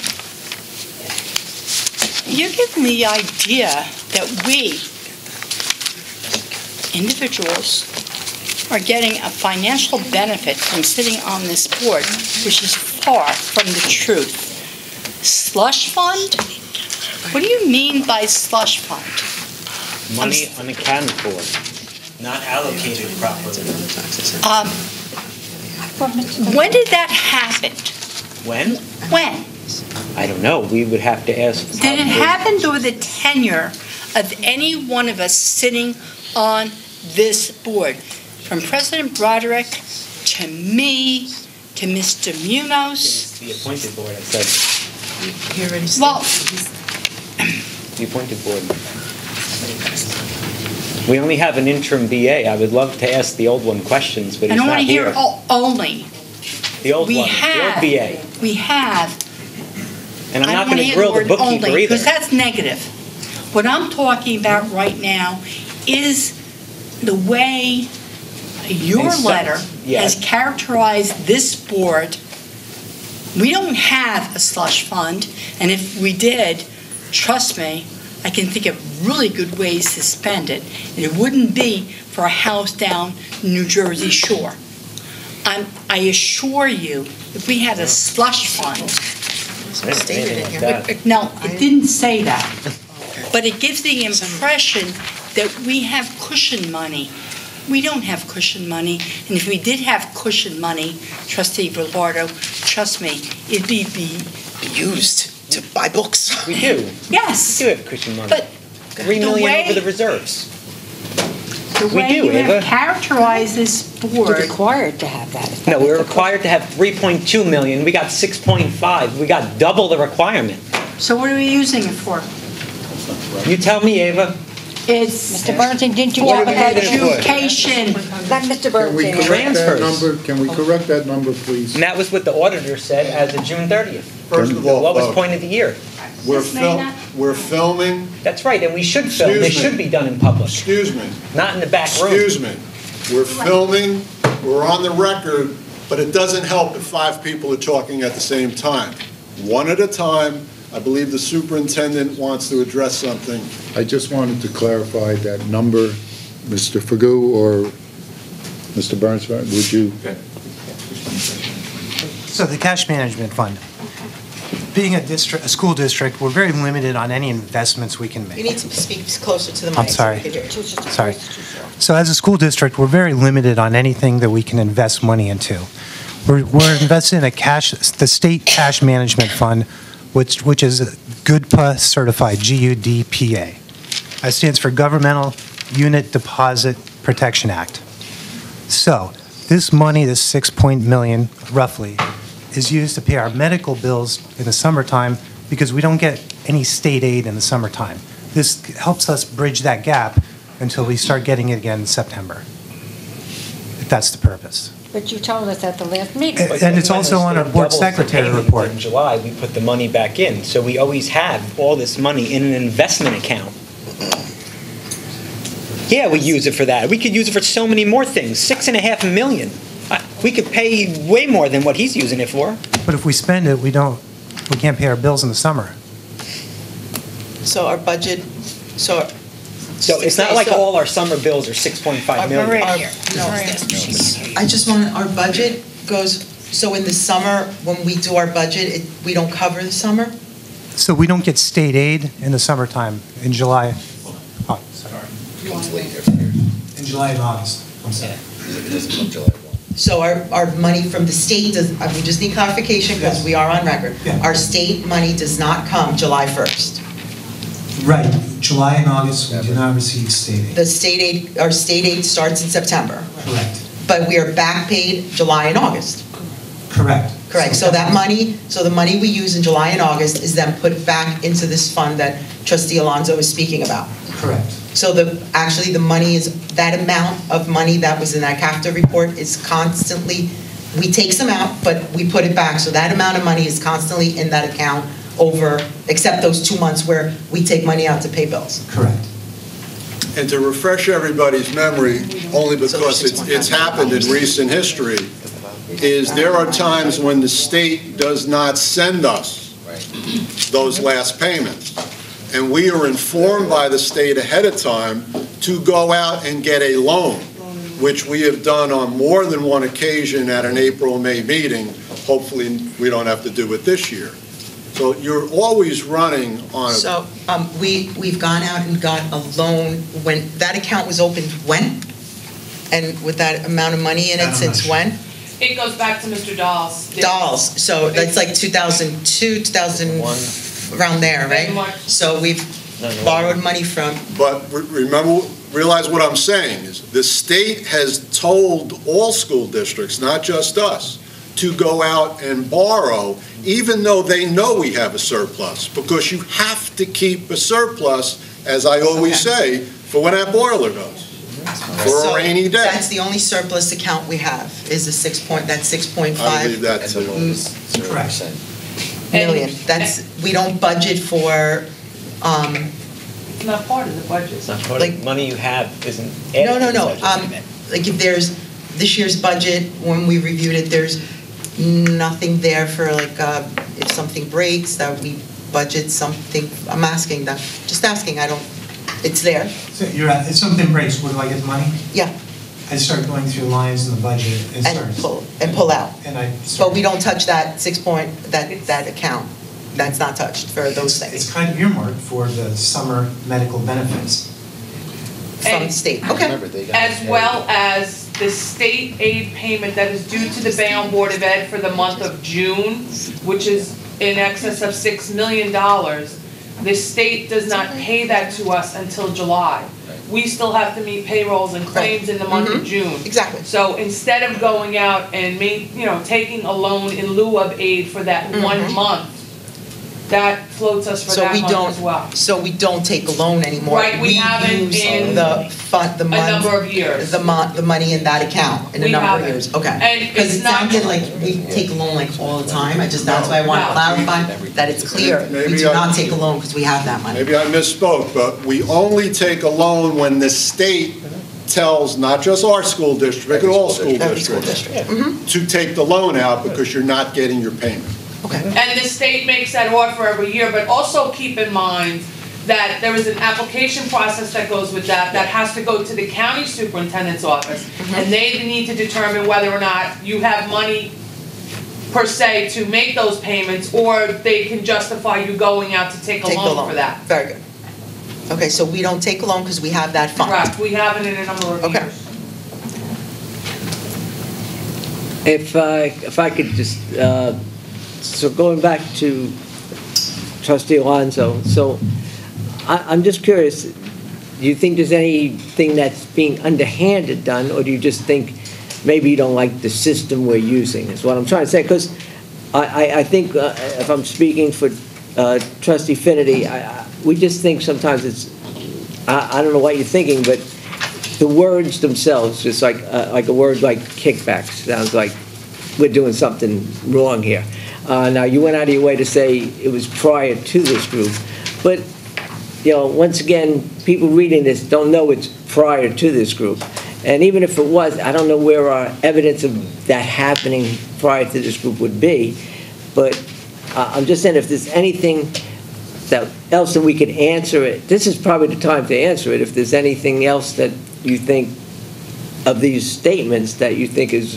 you're giving the idea that we, individuals, are getting a financial benefit from sitting on this board, which is far from the truth. Slush fund? What do you mean by slush fund? Money unaccounted for, not allocated properly. Um, when did that happen? When? When? I don't know. We would have to ask. Did it happen during the tenure of any one of us sitting on this board? From President Broderick to me to Mr. Munoz? The appointed board, I said. Well, The appointed board. We only have an interim BA. I would love to ask the old one questions, but I he's don't want to hear only. The old We one, the have. old BA. We have. And I'm I not going wanna to hear grill the word bookkeeper only, either. Because that's negative. What I'm talking about right now is the way your And letter Yes. has characterized this board. We don't have a slush fund, and if we did, trust me, I can think of really good ways to spend it. And it wouldn't be for a house down New Jersey shore. I'm, I assure you, if we had a slush fund, Stated in here. no, it didn't say that. But it gives the impression that we have cushion money. We don't have cushion money, and if we did have cushion money, trustee Velardo, trust me, it'd be, be Used to buy books. We do. Yes. We do have cushion money. But Three the million way- over the reserves. the We way do, you have Ava. characterized this board. You're required to have that. No, we're required to have 3.2 million. We got 6.5. We got double the requirement. so what are we using it for? You tell me, Ava. It's Mr. Bernstein, didn't you for have that? education. Let Mr. Can we Bernstein. correct that Transfers. number? Can we correct that number, please? And that was what the auditor said as of June 30th. First of The all, lowest uh, point of the year. we're fil- we're filming, That's right, and we should film. Excuse This me. should be done in public, excuse me, not in the back room. excuse me. We're filming, we're on the record, but it doesn't help if five people are talking at the same time. One at a time. I believe the superintendent wants to address something. I just wanted to clarify that number, Mr. Fagu or Mr. Bernstein, would you? So the cash management fund, being a district, a school district, we're very limited on any investments we can make. You need to speak closer to the mic. I'm sorry. can hear you. Sorry. So as a school district, we're very limited on anything that we can invest money into. We're, we're invested in a cash, the state cash management fund, which, which is GUDPA certified, G-U-D-P-A. That stands for Governmental Unit Deposit Protection Act. So this money, this six point million roughly, is used to pay our medical bills in the summertime because we don't get any state aid in the summertime. This helps us bridge that gap until we start getting it again in September. If that's the purpose. But you told us at the last meeting. And- and it's also on our board Doubles the secretary payment report. In July, we put the money back in, so we always have all this money in an investment account. Yeah, we use it for that. We could use it for so many more things, six and a half million. I- We could pay way more than what he's using it for. But if we spend it, we don't, we can't pay our bills in the summer. So our budget, so. So it's not like all our summer bills are 6.5 million. Our- our- no, I just want, our budget goes, so in the summer, when we do our budget, it- we don't cover the summer? So we don't get state aid in the summertime, in July. Oh, sorry. In July and August, I'm sorry. So our, our money from the state does, uh, we just need clarification because we are on record. Yeah. Our state money does not come July 1st. Right, July and August, we do not receive state aid. The state aid, our state aid starts in September, Correct, but we are back paid July and August. correct. Correct, so that money, so the money we use in July and August is then put back into this fund that trustee Alonso is speaking about. Correct. So the, actually, the money is, that amount of money that was in that CAFR report is constantly, we take some out, but we put it back. So that amount of money is constantly in that account over, except those two months where we take money out to pay bills. Correct. And to refresh everybody's memory, only because it's, it's happened in recent history, is there are times when the state does not send us those last payments. And we are informed by the state ahead of time to go out and get a loan, which we have done on more than one occasion at an April, May meeting. Hopefully, we don't have to do it this year. So you're always running on a So, um, we, we've gone out and got a loan when, that account was opened when? And with that amount of money in it, since when? It goes back to Mr. Dawes. Dolls, so that's like 2002, 2001, around there, right? much. So we've borrowed money from, But re- remember, realize what I'm saying, is the state has told all school districts, not just us, to go out and borrow, even though they know we have a surplus, because you have to keep a surplus, as I always say, for when that boiler goes, for So a rainy day. that's the only surplus account we have, is the six point, that six point I believe five that too. Correct. million. That's, we don't budget for, um, It's not part of the budget. It's not part Like- of the money you have isn't no, no, to the no, budget. um, like if there's, this year's budget, when we reviewed it, there's nothing there for like, uh, if something breaks, that we budget something, I'm asking that, just asking, I don't, it's there, So you're at, if something breaks, where do I get the money? yeah, I start going through lines in the budget and start. and pull, and pull out. And I. But we don't touch that six point, that, that account, that's not touched for those It's things, It's kind of earmarked for the summer medical benefits. from the state, okay. Remember, they got As well as the state aid payment that is due to the Bayonne Board of Ed for the month of June, which is in excess of six million dollars. The state does not pay that to us until July. We still have to meet payrolls and claims in the month of Mhm. June. Exactly. So instead of going out and ma, you know, taking a loan in lieu of aid for that one Mhm. month, that floats us for So that we month don't, as well. so we don't take a loan anymore. Right, we haven't use in The fund, the A number of years. The mon, the money in that account in a We number of haven't. years, okay. And Because it's it not- sounded like we take a loan like all the time, I just, that's why I want to No. clarify that it's clear. We Maybe do I- not take a loan because we have that money. Maybe I misspoke, but we only take a loan when the state tells not just our school district, but all school Every school districts, district. To take the loan out because you're not getting your payment. And the state makes that offer every year, but also keep in mind that there is an application process that goes with that, that has to go to the county superintendent's office. And they need to determine whether or not you have money per se to make those payments, or they can justify you going out to take a Take the loan loan. for that. Very good. Okay, so we don't take a loan because we have that fund. Correct, we have it in a number of Okay. years. If I, if I could just, uh, so going back to trustee Alonso, so I, I'm just curious, do you think there's anything that's being underhanded done, or do you just think maybe you don't like the system we're using, is what I'm trying to say? Because I, I, I think, uh, if I'm speaking for uh, trustee Finnerty, I, we just think sometimes it's, I, I don't know what you're thinking, but the words themselves, just like, uh, like a word like kickbacks, sounds like we're doing something wrong here. Uh, Now, you went out of your way to say it was prior to this group, but, you know, once again, people reading this don't know it's prior to this group. And even if it was, I don't know where our evidence of that happening prior to this group would be, but uh, I'm just saying, if there's anything that else that we could answer it, this is probably the time to answer it, if there's anything else that you think of these statements that you think is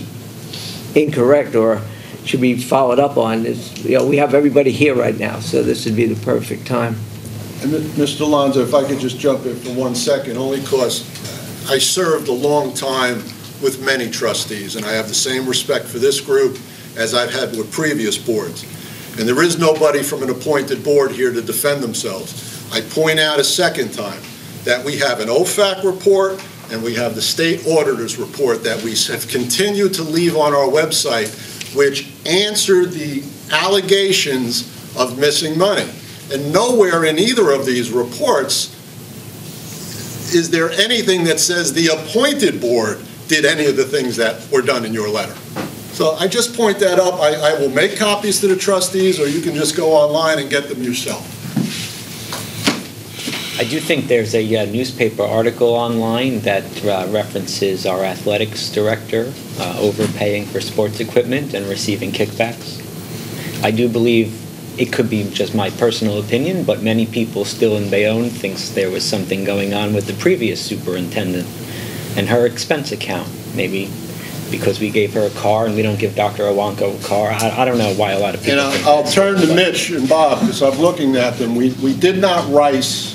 incorrect or should be followed up on, is, you know, we have everybody here right now, so this would be the perfect time. And uh, Mr. Alonso, if I could just jump in for one second, only because I served a long time with many trustees, and I have the same respect for this group as I've had with previous boards. And there is nobody from an appointed board here to defend themselves. I point out a second time that we have an OFAC report and we have the state auditor's report that we have continued to leave on our website, which answered the allegations of missing money. And nowhere in either of these reports is there anything that says the appointed board did any of the things that were done in your letter. So I just point that up. I, I will make copies to the trustees, or you can just go online and get them yourself. I do think there's a uh, newspaper article online that uh, references our athletics director uh, overpaying for sports equipment and receiving kickbacks. I do believe it could be just my personal opinion, but many people still in Bayonne thinks there was something going on with the previous superintendent and her expense account. Maybe because we gave her a car and we don't give Dr. Awanko a car. I, I don't know why a lot of people. And I'll I'll turn to Mitch and Bob, because I'm looking at them. We, we did not rice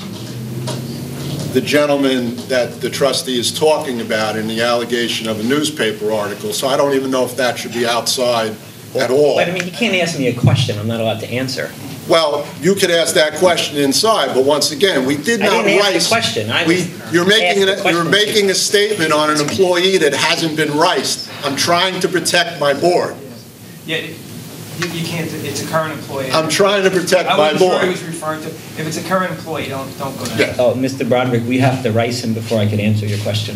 the gentleman that the trustee is talking about in the allegation of a newspaper article, so I don't even know if that should be outside at all. But I mean, you can't ask me a question I'm not allowed to answer. Well, you could ask that question inside, but once again, we did I not didn't ask the rice. question. I We, you're making, asked an- you're making a statement on an employee that hasn't been riced. I'm trying to protect my board. Yeah, it- you, you can't, it's a current employee. I'm trying to protect I my wasn't sure he board. was referring to, if it's a current employee, don't, don't go Yeah. there. Oh, Mr. Broderick, we have to rice him before I can answer your question.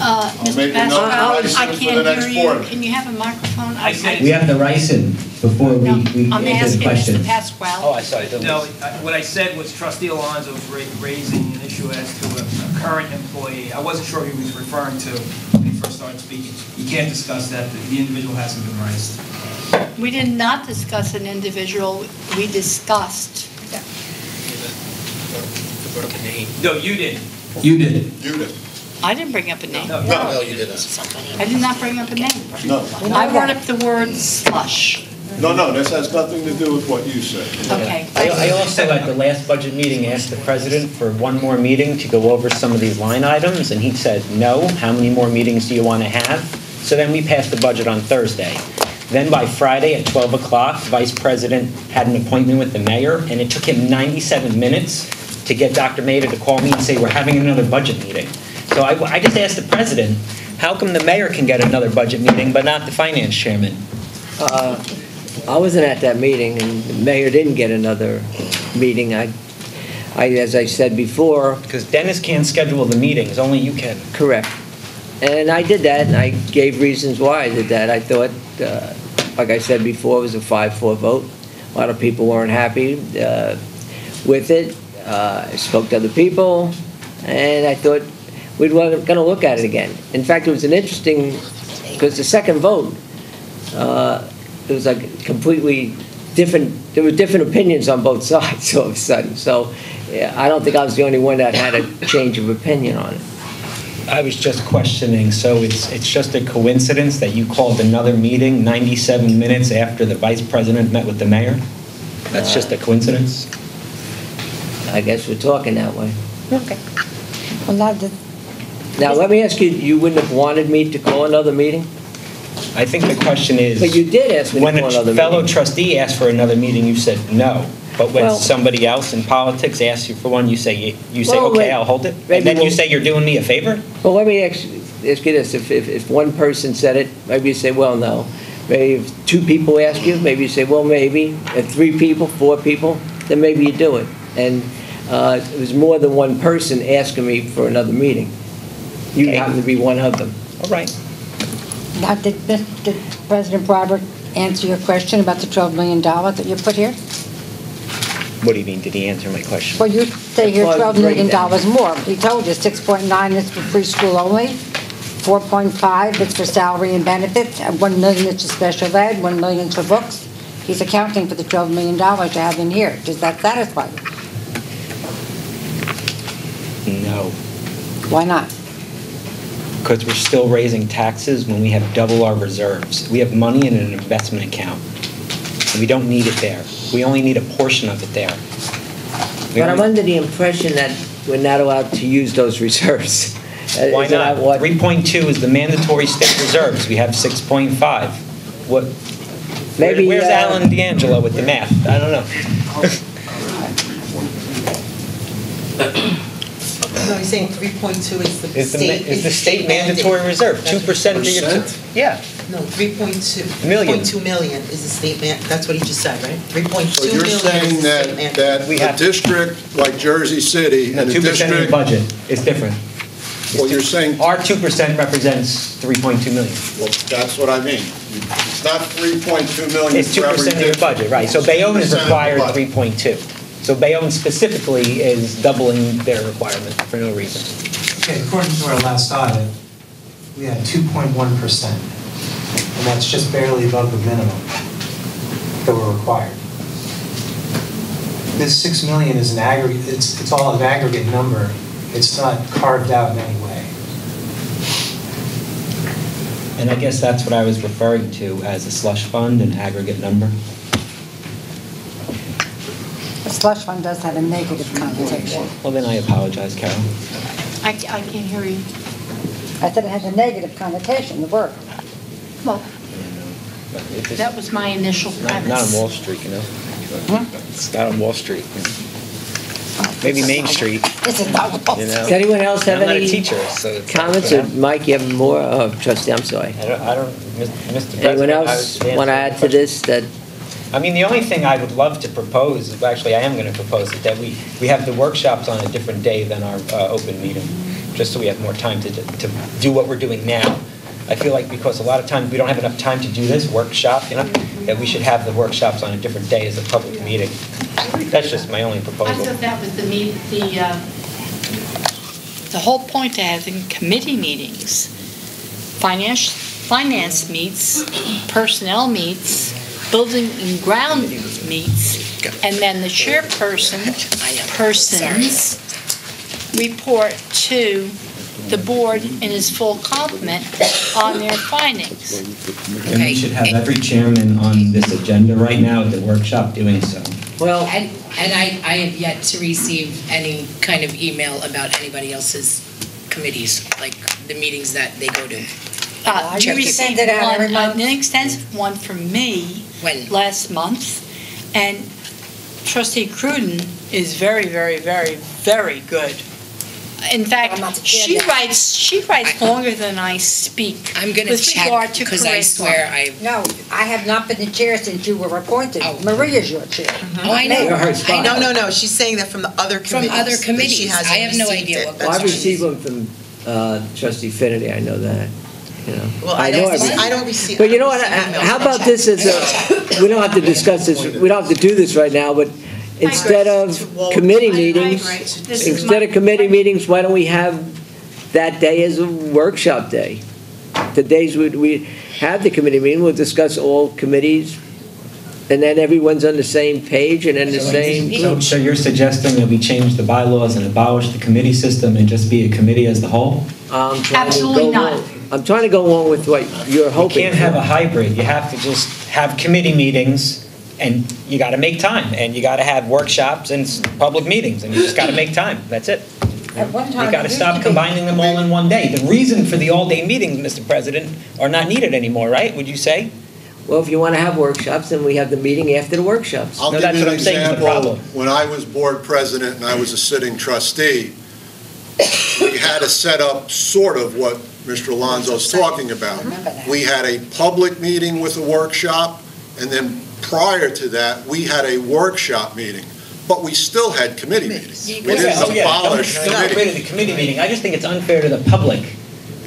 Uh, make Mr. a note Mastrow, of I license for the can't next hear you. board. Can you have a microphone? I said- We have to rice him before we, we I'm answer the asking Mr. questions. Pasquale. Oh, I saw it. No, I- what I said was trustee Alonso was ra- raising an issue as to a a current employee. I wasn't sure who he was referring to when he first started speaking. You can't discuss that, the the individual hasn't been raised. We did not discuss an individual, we discussed. No, you didn't. You did. You did. I didn't bring up a name. No, No, you didn't. I did not bring up a name. No. I brought up the word slush. No, no, this has nothing to do with what you said. Okay. I I also, at the last budget meeting, asked the president for one more meeting to go over some of these line items, and he said, no, how many more meetings do you want to have? So then we passed the budget on Thursday. Then by Friday at 12 o'clock, Vice President had an appointment with the mayor, and it took him 97 minutes to get Dr. Maida to call me and say, we're having another budget meeting. So I I just asked the president, how come the mayor can get another budget meeting, but not the finance chairman? Uh, I wasn't at that meeting, and the mayor didn't get another meeting. I, I, as I said before, Because Dennis can't schedule the meetings, only you can. correct. And I did that, and I gave reasons why I did that. I thought, uh, like I said before, it was a five-four vote. A lot of people weren't happy uh, with it. Uh, I spoke to other people, and I thought we were going to look at it again. In fact, it was an interesting, because the second vote, uh, it was like completely different, there were different opinions on both sides all of a sudden. So yeah, I don't think I was the only one that had a change of opinion on it. I was just questioning, so it's, it's just a coincidence that you called another meeting 97 minutes after the vice president met with the mayor? That's just a coincidence? I guess we're talking that way. Okay. Well, now, the- Now, let me ask you, you wouldn't have wanted me to call another meeting? I think the question is... But you did ask me When a another fellow meeting. trustee asked for another meeting, you said no. But when Well- somebody else in politics asks you for one, you say, you say, Well, okay, wait, I'll hold it? maybe And then you we'll- say you're doing me a favor? Well, let me ask ask you this, if, if, if one person said it, maybe you say, well, no. Maybe if two people ask you, maybe you say, well, maybe. If three people, four people, then maybe you do it. And uh, it was more than one person asking me for another meeting. You Okay. happen to be one of them. All right. Now, did did President Robert answer your question about the $12 million that you put here? What do you mean, did he answer my question? Well, you say here $12 million more. He told you 6.9 is for preschool only, 4.5 is for salary and benefits, and 1 million is for special ed, 1 million is for books. He's accounting for the $12 million you have in here. Does that satisfy you? No. Why not? Because we're still raising taxes when we have double our reserves. We have money in an investment account. And we don't need it there. We only need a portion of it there. We But I'm under the impression that we're not allowed to use those reserves. Why isn't not? what- 3.2 is the mandatory state reserves. We have 6.5. What? Maybe, Where's uh, Alan D'Angelo with the math? I don't know. No, he's saying three point two is the Is the, ma- state. is the state mandatory reserve, 2% of your... Percent? Yeah. No, three point two. Million. 3.2 million is the state man, that's what he just said, right? Three point So you're million saying is the that, mandate. that We a have- district like Jersey City No, and a 2% of your district, budget is different. well, you're saying, Our 2% represents 3.2 million. well, that's what I mean. It's not 3.2 million It's for every 2% of your district. budget, right. So Bayonne is 2% of the required budget. 3.2. So Bayonne specifically is doubling their requirement for no reason. Okay, according to our last audit, we had two point one percent, and that's just barely above the minimum that were required. This six million is an aggregate, it's, it's all an aggregate number, it's not carved out in any way. And I guess that's what I was referring to as a slush fund, an aggregate number. The slush fund does have a negative connotation. Well, then I apologize, Carol. I, I can't hear you. I said it has a negative connotation, the word. Well, But it just- that was my initial Not premise. not on Wall Street, you know? Hmm? It's not on Wall Street. Oh, Maybe Main Street, This is not Wall you know? Does anyone else have I'm any teacher, so. comments, or Mike, you have more? Oh, trustee, I'm sorry. I don't, I don't, Mr. President. Anyone I else want to add to this, that, I mean, the only thing I would love to propose, actually, I am going to propose it, that we, we have the workshops on a different day than our uh, open meeting, just so we have more time to, to do what we're doing now. I feel like because a lot of times we don't have enough time to do this workshop, you know? that we should have the workshops on a different day as a public meeting. That's just my only proposal. I thought that was the meet, the, uh, the whole point of having committee meetings. Finance, finance meets, personnel meets, building and ground meets, and then the chairperson, persons report to the board in his full complement on their findings. And we should have every chairman on this agenda right now at the workshop doing so. Well. And, and I, I have yet to receive any kind of email about anybody else's committees, like the meetings that they go to. Uh, Chair You people. received one, uh, an extensive one for me last month, and trustee Cruden is very, very, very, very good. In fact, she writes, she writes longer than I speak. I'm gonna with check, regard to 'cause I swear I- No, I have not been the chair since you were appointed. Maria's your chair. Oh, I know. I know. No, no, no, she's saying that from the other From other that she committees. hasn't I have no idea it. what That's Well, I what she's- received one from uh, trustee Finnerty, I know that, you know. Well, I know don't, every- I don't receive. But you know what, don't receive uh, emails how about this as a, we don't have to discuss this, we don't have to do this right now, but instead of committee meetings, This is instead my- of committee meetings, why don't we have that day as a workshop day? The days we, we have the committee meeting, we'll discuss all committees, and then everyone's on the same page and in the same. So, so you're suggesting that we change the bylaws and abolish the committee system and just be a committee as the whole? I'm trying to Absolutely go not. along- I'm trying to go along with what you're hoping. You hoping. can't have a hybrid, you have to just have committee meetings, and you gotta make time, and you gotta have workshops and s- public meetings, and you just gotta make time, that's it. At one time. You it gotta used stop be- combining them all in one day. The reason for the all-day meetings, Mr. President, are not needed anymore, right, would you say? Well, if you want to have workshops, then we have the meeting after the workshops. I'll No, give that's you what an I'm saying is the example. problem. When I was board president and I was a sitting trustee, we had to set up sort of what Mr. Alonso's talking about. We had a public meeting with a workshop, and then prior to that, we had a workshop meeting. But we still had committee meetings. We Oh, didn't yeah, abolish don't- Don't get rid committee. the committee meeting, I just think it's unfair to the public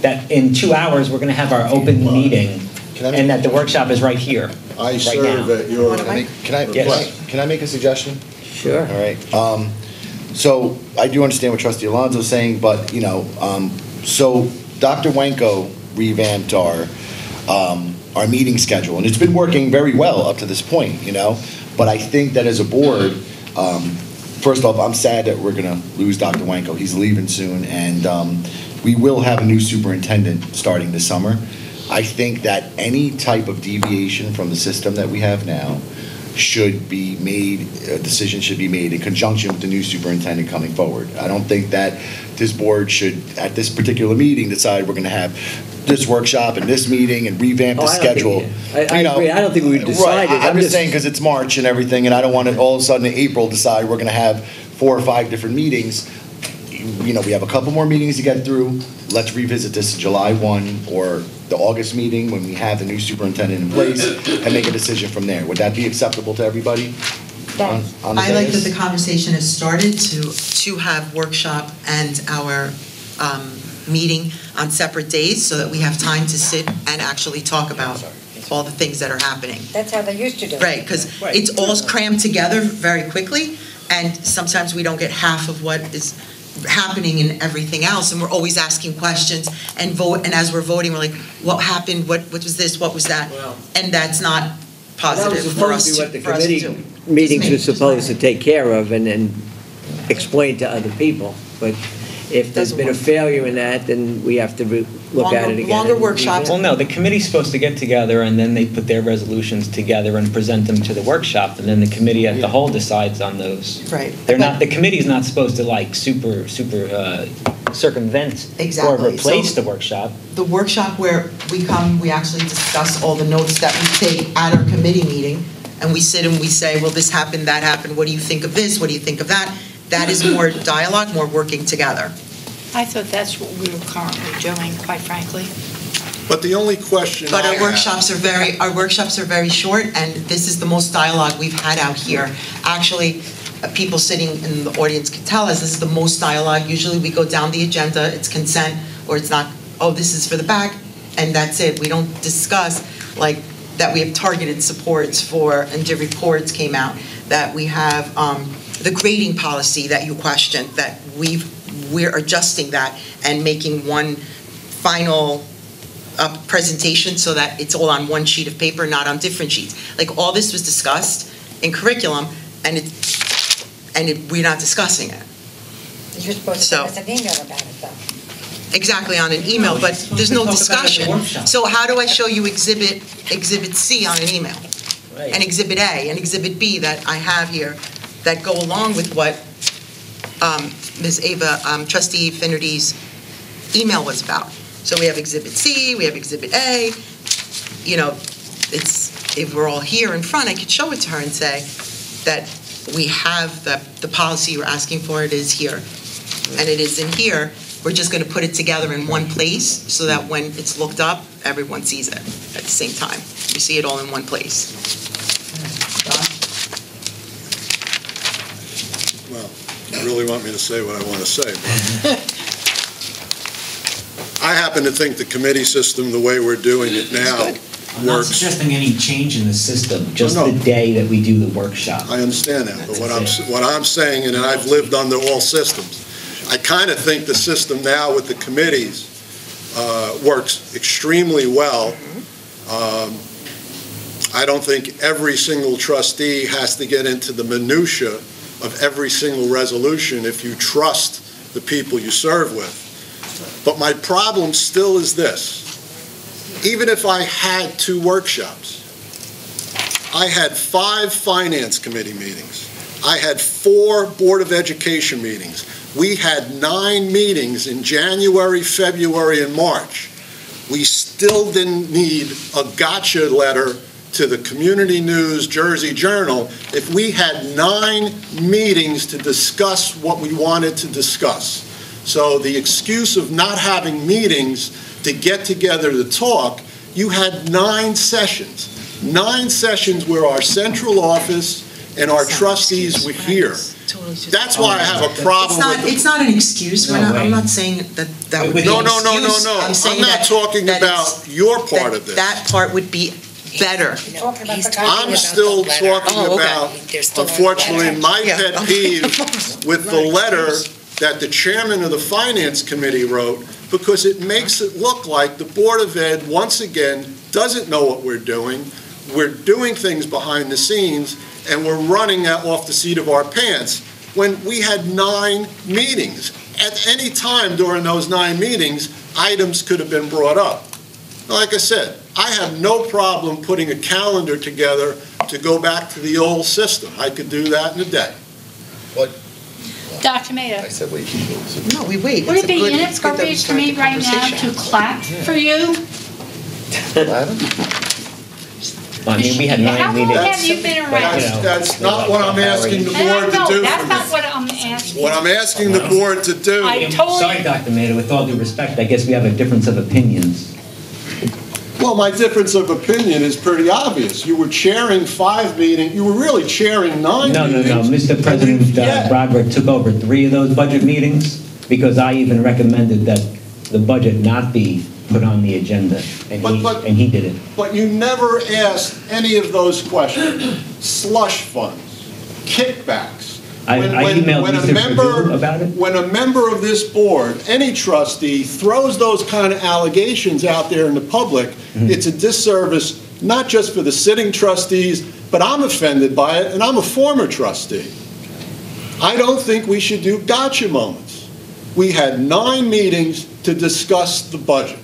that in two hours, we're gonna have our open meeting, and that the workshop is right here. I Right serve now. at your. Can I, can I, Yes. can I make a suggestion? Sure. All right, um, so I do understand what trustee Alonso's saying, but, you know, um, so Dr. Wanko revamped our, um, our meeting schedule, and it's been working very well up to this point, you know? But I think that as a board, um, first off, I'm sad that we're gonna lose Dr. Wanko, he's leaving soon, and, um, we will have a new superintendent starting this summer. I think that any type of deviation from the system that we have now should be made, a decision should be made in conjunction with the new superintendent coming forward. I don't think that this board should, at this particular meeting, decide we're gonna have this workshop and this meeting and revamp oh, the Oh, I don't think- schedule. I- I You know, agree. I don't think we've right, decided. I- I'm I'm just just- saying, because it's March and everything, and I don't want to all of a sudden in April decide we're gonna have four or five different meetings. You know, we have a couple more meetings to get through. Let's revisit this July 1 or the August meeting when we have the new superintendent in place and make a decision from there. Would that be acceptable to everybody? On- on the I like that the conversation has started to, to have workshop and our um, meeting on separate days so that we have time to sit and actually talk about all the things that are happening. That's how they used to do it. Right, because it's all crammed together very quickly, and sometimes we don't get half of what is happening and everything else, and we're always asking questions and vote, and as we're voting, we're like, what happened, what, what was this, what was that? And that's not That was positive for us supposed to to, be for what us the to committee do. Meetings were Just supposed to take care of and then explain to other people. But if there's been a failure in that, then we have to re- look at it again. and revamp. Well, no, the committee's supposed to get together, and then they put their resolutions together and present them to the workshop, and then the committee at the whole decides on those. Right. They're not, the committee's not supposed to like super, super uh, circumvent or Exactly, replace so- the workshop. the workshop where we come, we actually discuss all the notes that we take at our committee meeting, and we sit and we say, well, this happened, that happened, what do you think of this, what do you think of that? That is more dialogue, more working together. I thought that's what we were currently doing, quite frankly. But the only question But I our have- workshops are very, our workshops are very short, and this is the most dialogue we've had out here. Actually, uh, people sitting in the audience can tell us, this is the most dialogue. Usually we go down the agenda, it's consent, or it's not, oh, this is for the back, and that's it. We don't discuss, like, that we have targeted supports for, and the reports came out, that we have um, the grading policy that you questioned, that we've, we're adjusting that and making one final uh, presentation so that it's all on one sheet of paper, not on different sheets. Like, all this was discussed in curriculum, and it, and it, we're not discussing it. You're supposed to So- send us an email about it, though. Exactly, on an email, but there's no to talk about it at the discussion. So how do I show you exhibit, exhibit C on an email? Right. And exhibit A and exhibit B that I have here that go along with what um, Ms. Ava, um, trustee Finnerty's email was about. So we have exhibit C, we have exhibit A, you know, it's, if we're all here in front, I could show it to her and say that we have the, the policy you're asking for, it is here. And it is in here, we're just gonna put it together in one place so that when it's looked up, everyone sees it at the same time. You see it all in one place. Well, you really want me to say what I want to say, but I happen to think the committee system, the way we're doing it now, I'm not works. suggesting any change in the system, just No, no. the day that we do the workshop. I understand that, but what I'm, what I'm saying, and I've lived under all systems, I kind of think the system now with the committees uh, works extremely well. Um, I don't think every single trustee has to get into the minutia of every single resolution if you trust the people you serve with. But my problem still is this. Even if I had two workshops, I had five finance committee meetings. I had four Board of Education meetings. We had nine meetings in January, February, and March. We still didn't need a gotcha letter to the Community News Jersey Journal if we had nine meetings to discuss what we wanted to discuss. So the excuse of not having meetings to get together to talk, you had nine sessions. Nine sessions where our central office and our trustees were here. That's why I have a It's problem not, with it's not an excuse, we're No not, I'm not saying that that would be an No, excuse. no, no, no, no. I'm saying I'm not that- talking that about it's- your part that- of this. That part would be better. Talking about He's the talking guy- I'm about still the talking Oh, okay. about, still unfortunately, my Yeah, pet peeve with the letter that the chairman of the finance committee wrote, because it makes it look like the Board of Ed, once again, doesn't know what we're doing. We're doing things behind the scenes, and we're running out- off the seat of our pants, when we had nine meetings. At any time during those nine meetings, items could have been brought up. Like I said, I have no problem putting a calendar together to go back to the old system. I could do that in a day. What? Dr. Maida, I said wait. No, we wait. Would It's it be good- it's good that we inappropriate for start me right now to clap for you? I mean, we had How nine long meetings. have you been around? That's, that's not what I'm asking the And I board to know, do that's not what I'm asking. What I'm asking the board to do, I totally- Sorry, Dr. Maida, with all due respect, I guess we have a difference of opinions. well, my difference of opinion is pretty obvious. You were chairing five meetings, you were really chairing nine No, no, meetings. no, Mr. President uh, Yeah. Broderick took over three of those budget meetings because I even recommended that the budget not be put on the agenda, and But- he, but- and he did it. But you never asked any of those questions. Slush funds, kickbacks. I- When- I when- emailed when a member- Perdue about it. When a member of this board, any trustee, throws those kind of allegations out there in the public, Mm-hmm. it's a disservice, not just for the sitting trustees, but I'm offended by it, and I'm a former trustee. I don't think we should do gotcha moments. We had nine meetings to discuss the budget.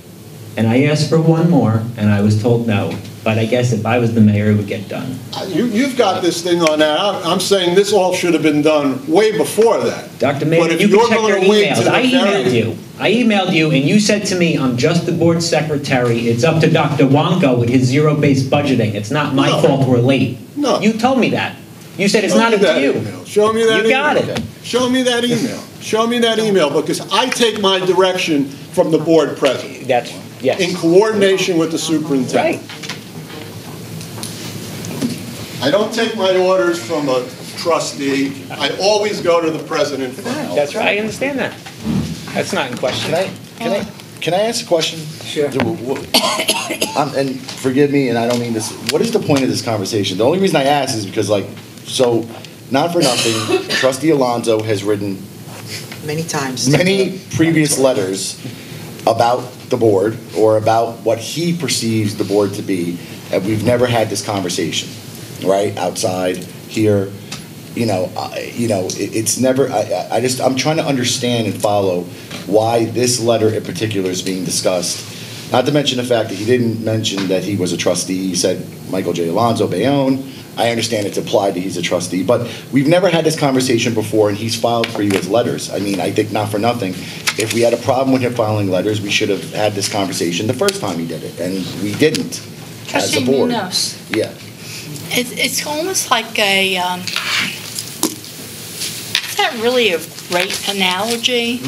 And I asked for one more, and I was told no. But I guess if I was the mayor, it would get done. You, you've got this thing on now. I'm saying this all should have been done way before that. Dr. If you can check your to emails. I very- emailed you. I emailed you, and you said to me, I'm just the board secretary. It's up to Dr. Wanko with his zero-based budgeting. It's not my No. fault we're late. No. You told me that. You said it's Show not me up to that you. email. Show me that email. You got it. Show me that email. Show me that email, because I take my direction from the board president, That's, yes. in coordination with the superintendent. Right. I don't take my orders from a trustee. I always go to the president first. That's right. I understand that. That's not in question. Can I, can I, can I ask a question? Sure. Um, and forgive me, and I don't mean this, what is the point of this conversation? The only reason I ask is because like, so, not for nothing, trustee Alonso has written Many times. many previous letters about the board or about what he perceives the board to be, and we've never had this conversation, right? Outside, here, you know, I- you know, it, it's never, I, I- I just, I'm trying to understand and follow why this letter in particular is being discussed. Not to mention the fact that he didn't mention that he was a trustee, he said Michael J. Alonso Bayonne. I understand it's implied that he's a trustee, but we've never had this conversation before, and he's filed for you as letters. I mean, I think not for nothing, if we had a problem with him filing letters, we should have had this conversation the first time he did it, and we didn't, as a Trustee board. Munoz, Yeah, it's, it's almost like a, um, it's not really a great analogy,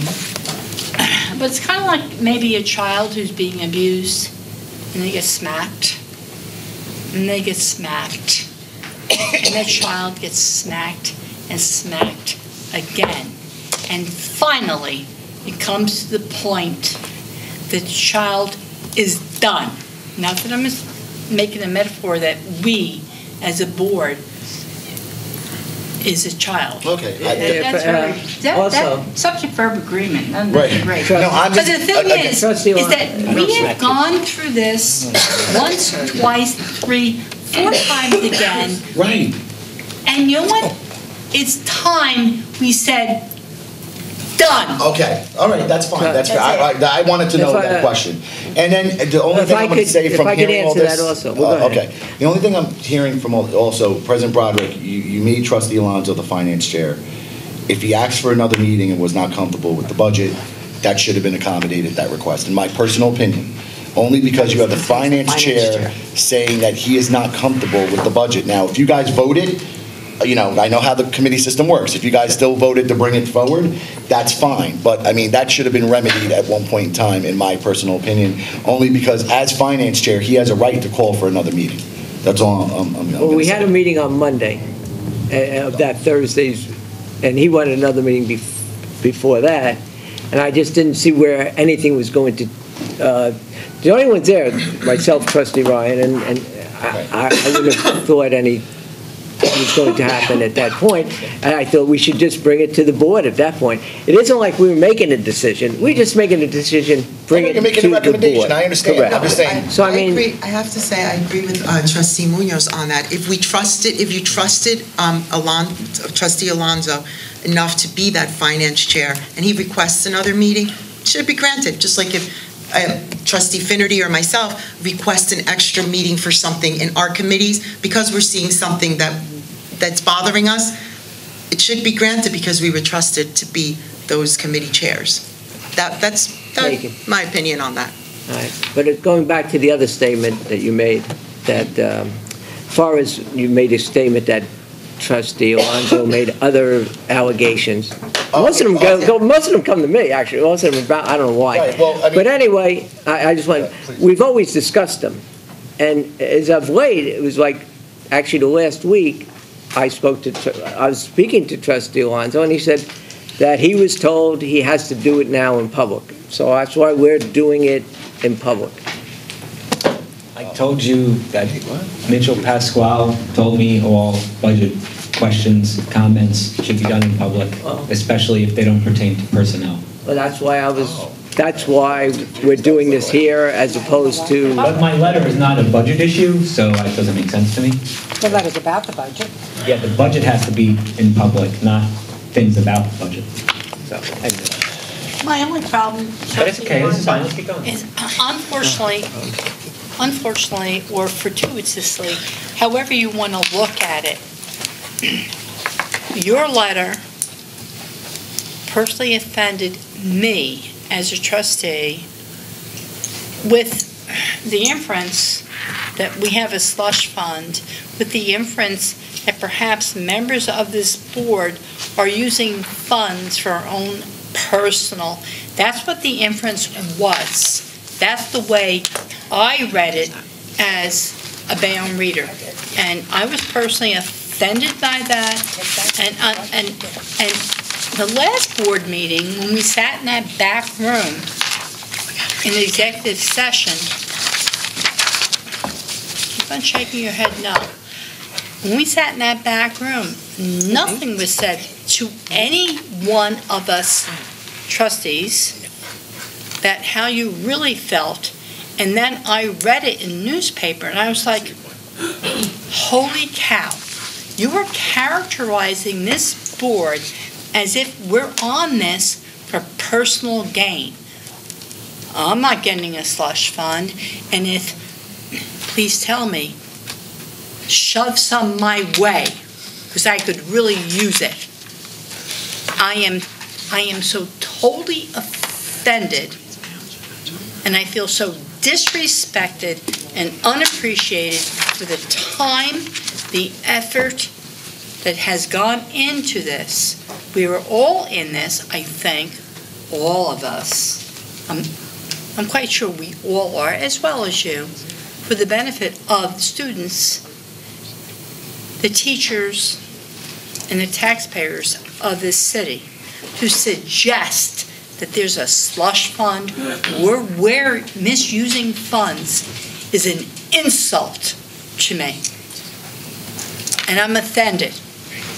but it's kind of like maybe a child who's being abused and they get smacked, and they get smacked, and that child gets smacked and smacked again. And finally, it comes to the point the child is done. Not that I'm making a metaphor that we, as a board, is a child. Okay. That- I- That's uh, very, that, also- that, subject verb agreement, and Right. that's great. No, I'm But just- the thing again- is, Trustee is Lon- that we have gone through this once, twice, three, four times again, right. and you know what? It's time we said, done. Okay, all right, that's fine, that's, fair. That's I, I, I wanted to know If I- that question. And then the only If thing I I'm gonna could- say if from I could hearing all answer this. that also. Well, go uh, ahead. Okay, the only thing I'm hearing from al- also, President Broderick, you, you made trustee Alonso the finance chair. If he asked for another meeting and was not comfortable with the budget, that should have been accommodated, that request, in my personal opinion. Only because you have the finance Finance chair chair. saying that he is not comfortable with the budget. Now, if you guys voted, you know, I know how the committee system works. If you guys still voted to bring it forward, that's fine. But, I mean, that should have been remedied at one point in time, in my personal opinion, only because as finance chair, he has a right to call for another meeting. That's all I'm, I'm Well, we had a meeting on Monday uh, of that Thursday's, and he wanted another meeting bef- before that, and I just didn't see where anything was going to, uh, the only ones there, myself, trustee Ryan, and, and I I- I wouldn't have thought any was going to happen at that point, and I thought we should just bring it to the board at that point. It isn't like we were making a decision, we're just making a decision, bring it You're to making a the board. recommendation, I understand. Correct. I'm just saying- So I mean. agree, I have to say, I agree with uh, trustee Munoz on that. If we trusted, if you trusted um, Alon, trustee Alonso enough to be that finance chair, and he requests another meeting, it should be granted, just like if uh, trustee Finnerty or myself request an extra meeting for something in our committees, because we're seeing something that, that's bothering us, it should be granted because we were trusted to be those committee chairs. That, that's, that's my opinion on that. All right, but it- going back to the other statement that you made, that, um, far as you made a statement that trustee Alonso made other allegations. Most of them go, go- most of them come to me, actually, most of them about, I don't know why. Right, well, I mean- But anyway, I, I just want, we've always discussed them. And as of late, it was like, actually the last week, I spoke to, I was speaking to trustee Alonso, and he said that he was told he has to do it now in public. So that's why we're doing it in public. I told you that Mitchell Pasquale told me all budget questions, comments should be done in public, oh. especially if they don't pertain to personnel. Well, that's why I was, oh. That's why we're doing this here as opposed to, But my letter is not a budget issue, so that doesn't make sense to me. The letter's about the budget. Yeah, the budget has to be in public, not things about the budget. so, anyway. My only problem, But it's okay, this is fine, let's keep going. is unfortunately, unfortunately, or fortuitously, however you want to look at it, your letter personally offended me as a trustee with the inference that we have a slush fund, with the inference that perhaps members of this board are using funds for our own personal. That's what the inference was. That's the way I read it as a Bayonne reader. And I was personally offended by that. And, uh, and, and the last board meeting, when we sat in that back room, in the executive session, keep on shaking your head no. When we sat in that back room, nothing was said to any one of us trustees that how you really felt. And then I read it in newspaper and I was like, holy cow. You are characterizing this board as if we're on this for personal gain. I'm not getting a slush fund, and if, please tell me, shove some my way, because I could really use it. I am, I am so totally offended, and I feel so disrespected and unappreciated for the time, the effort that has gone into this. We were all in this, I think, all of us. I'm, I'm quite sure we all are, as well as you, for the benefit of the students, the teachers, and the taxpayers of this city. To suggest that there's a slush fund or we're misusing funds is an insult to me. And I'm offended.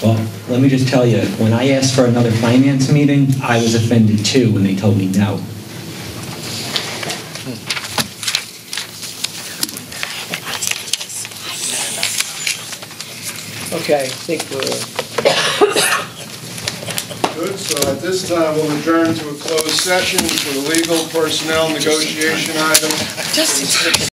Well, let me just tell you, when I asked for another finance meeting, I was offended too when they told me no. Okay, I think we're, Good, so at this time, we'll adjourn to a closed session for the legal personnel negotiation item.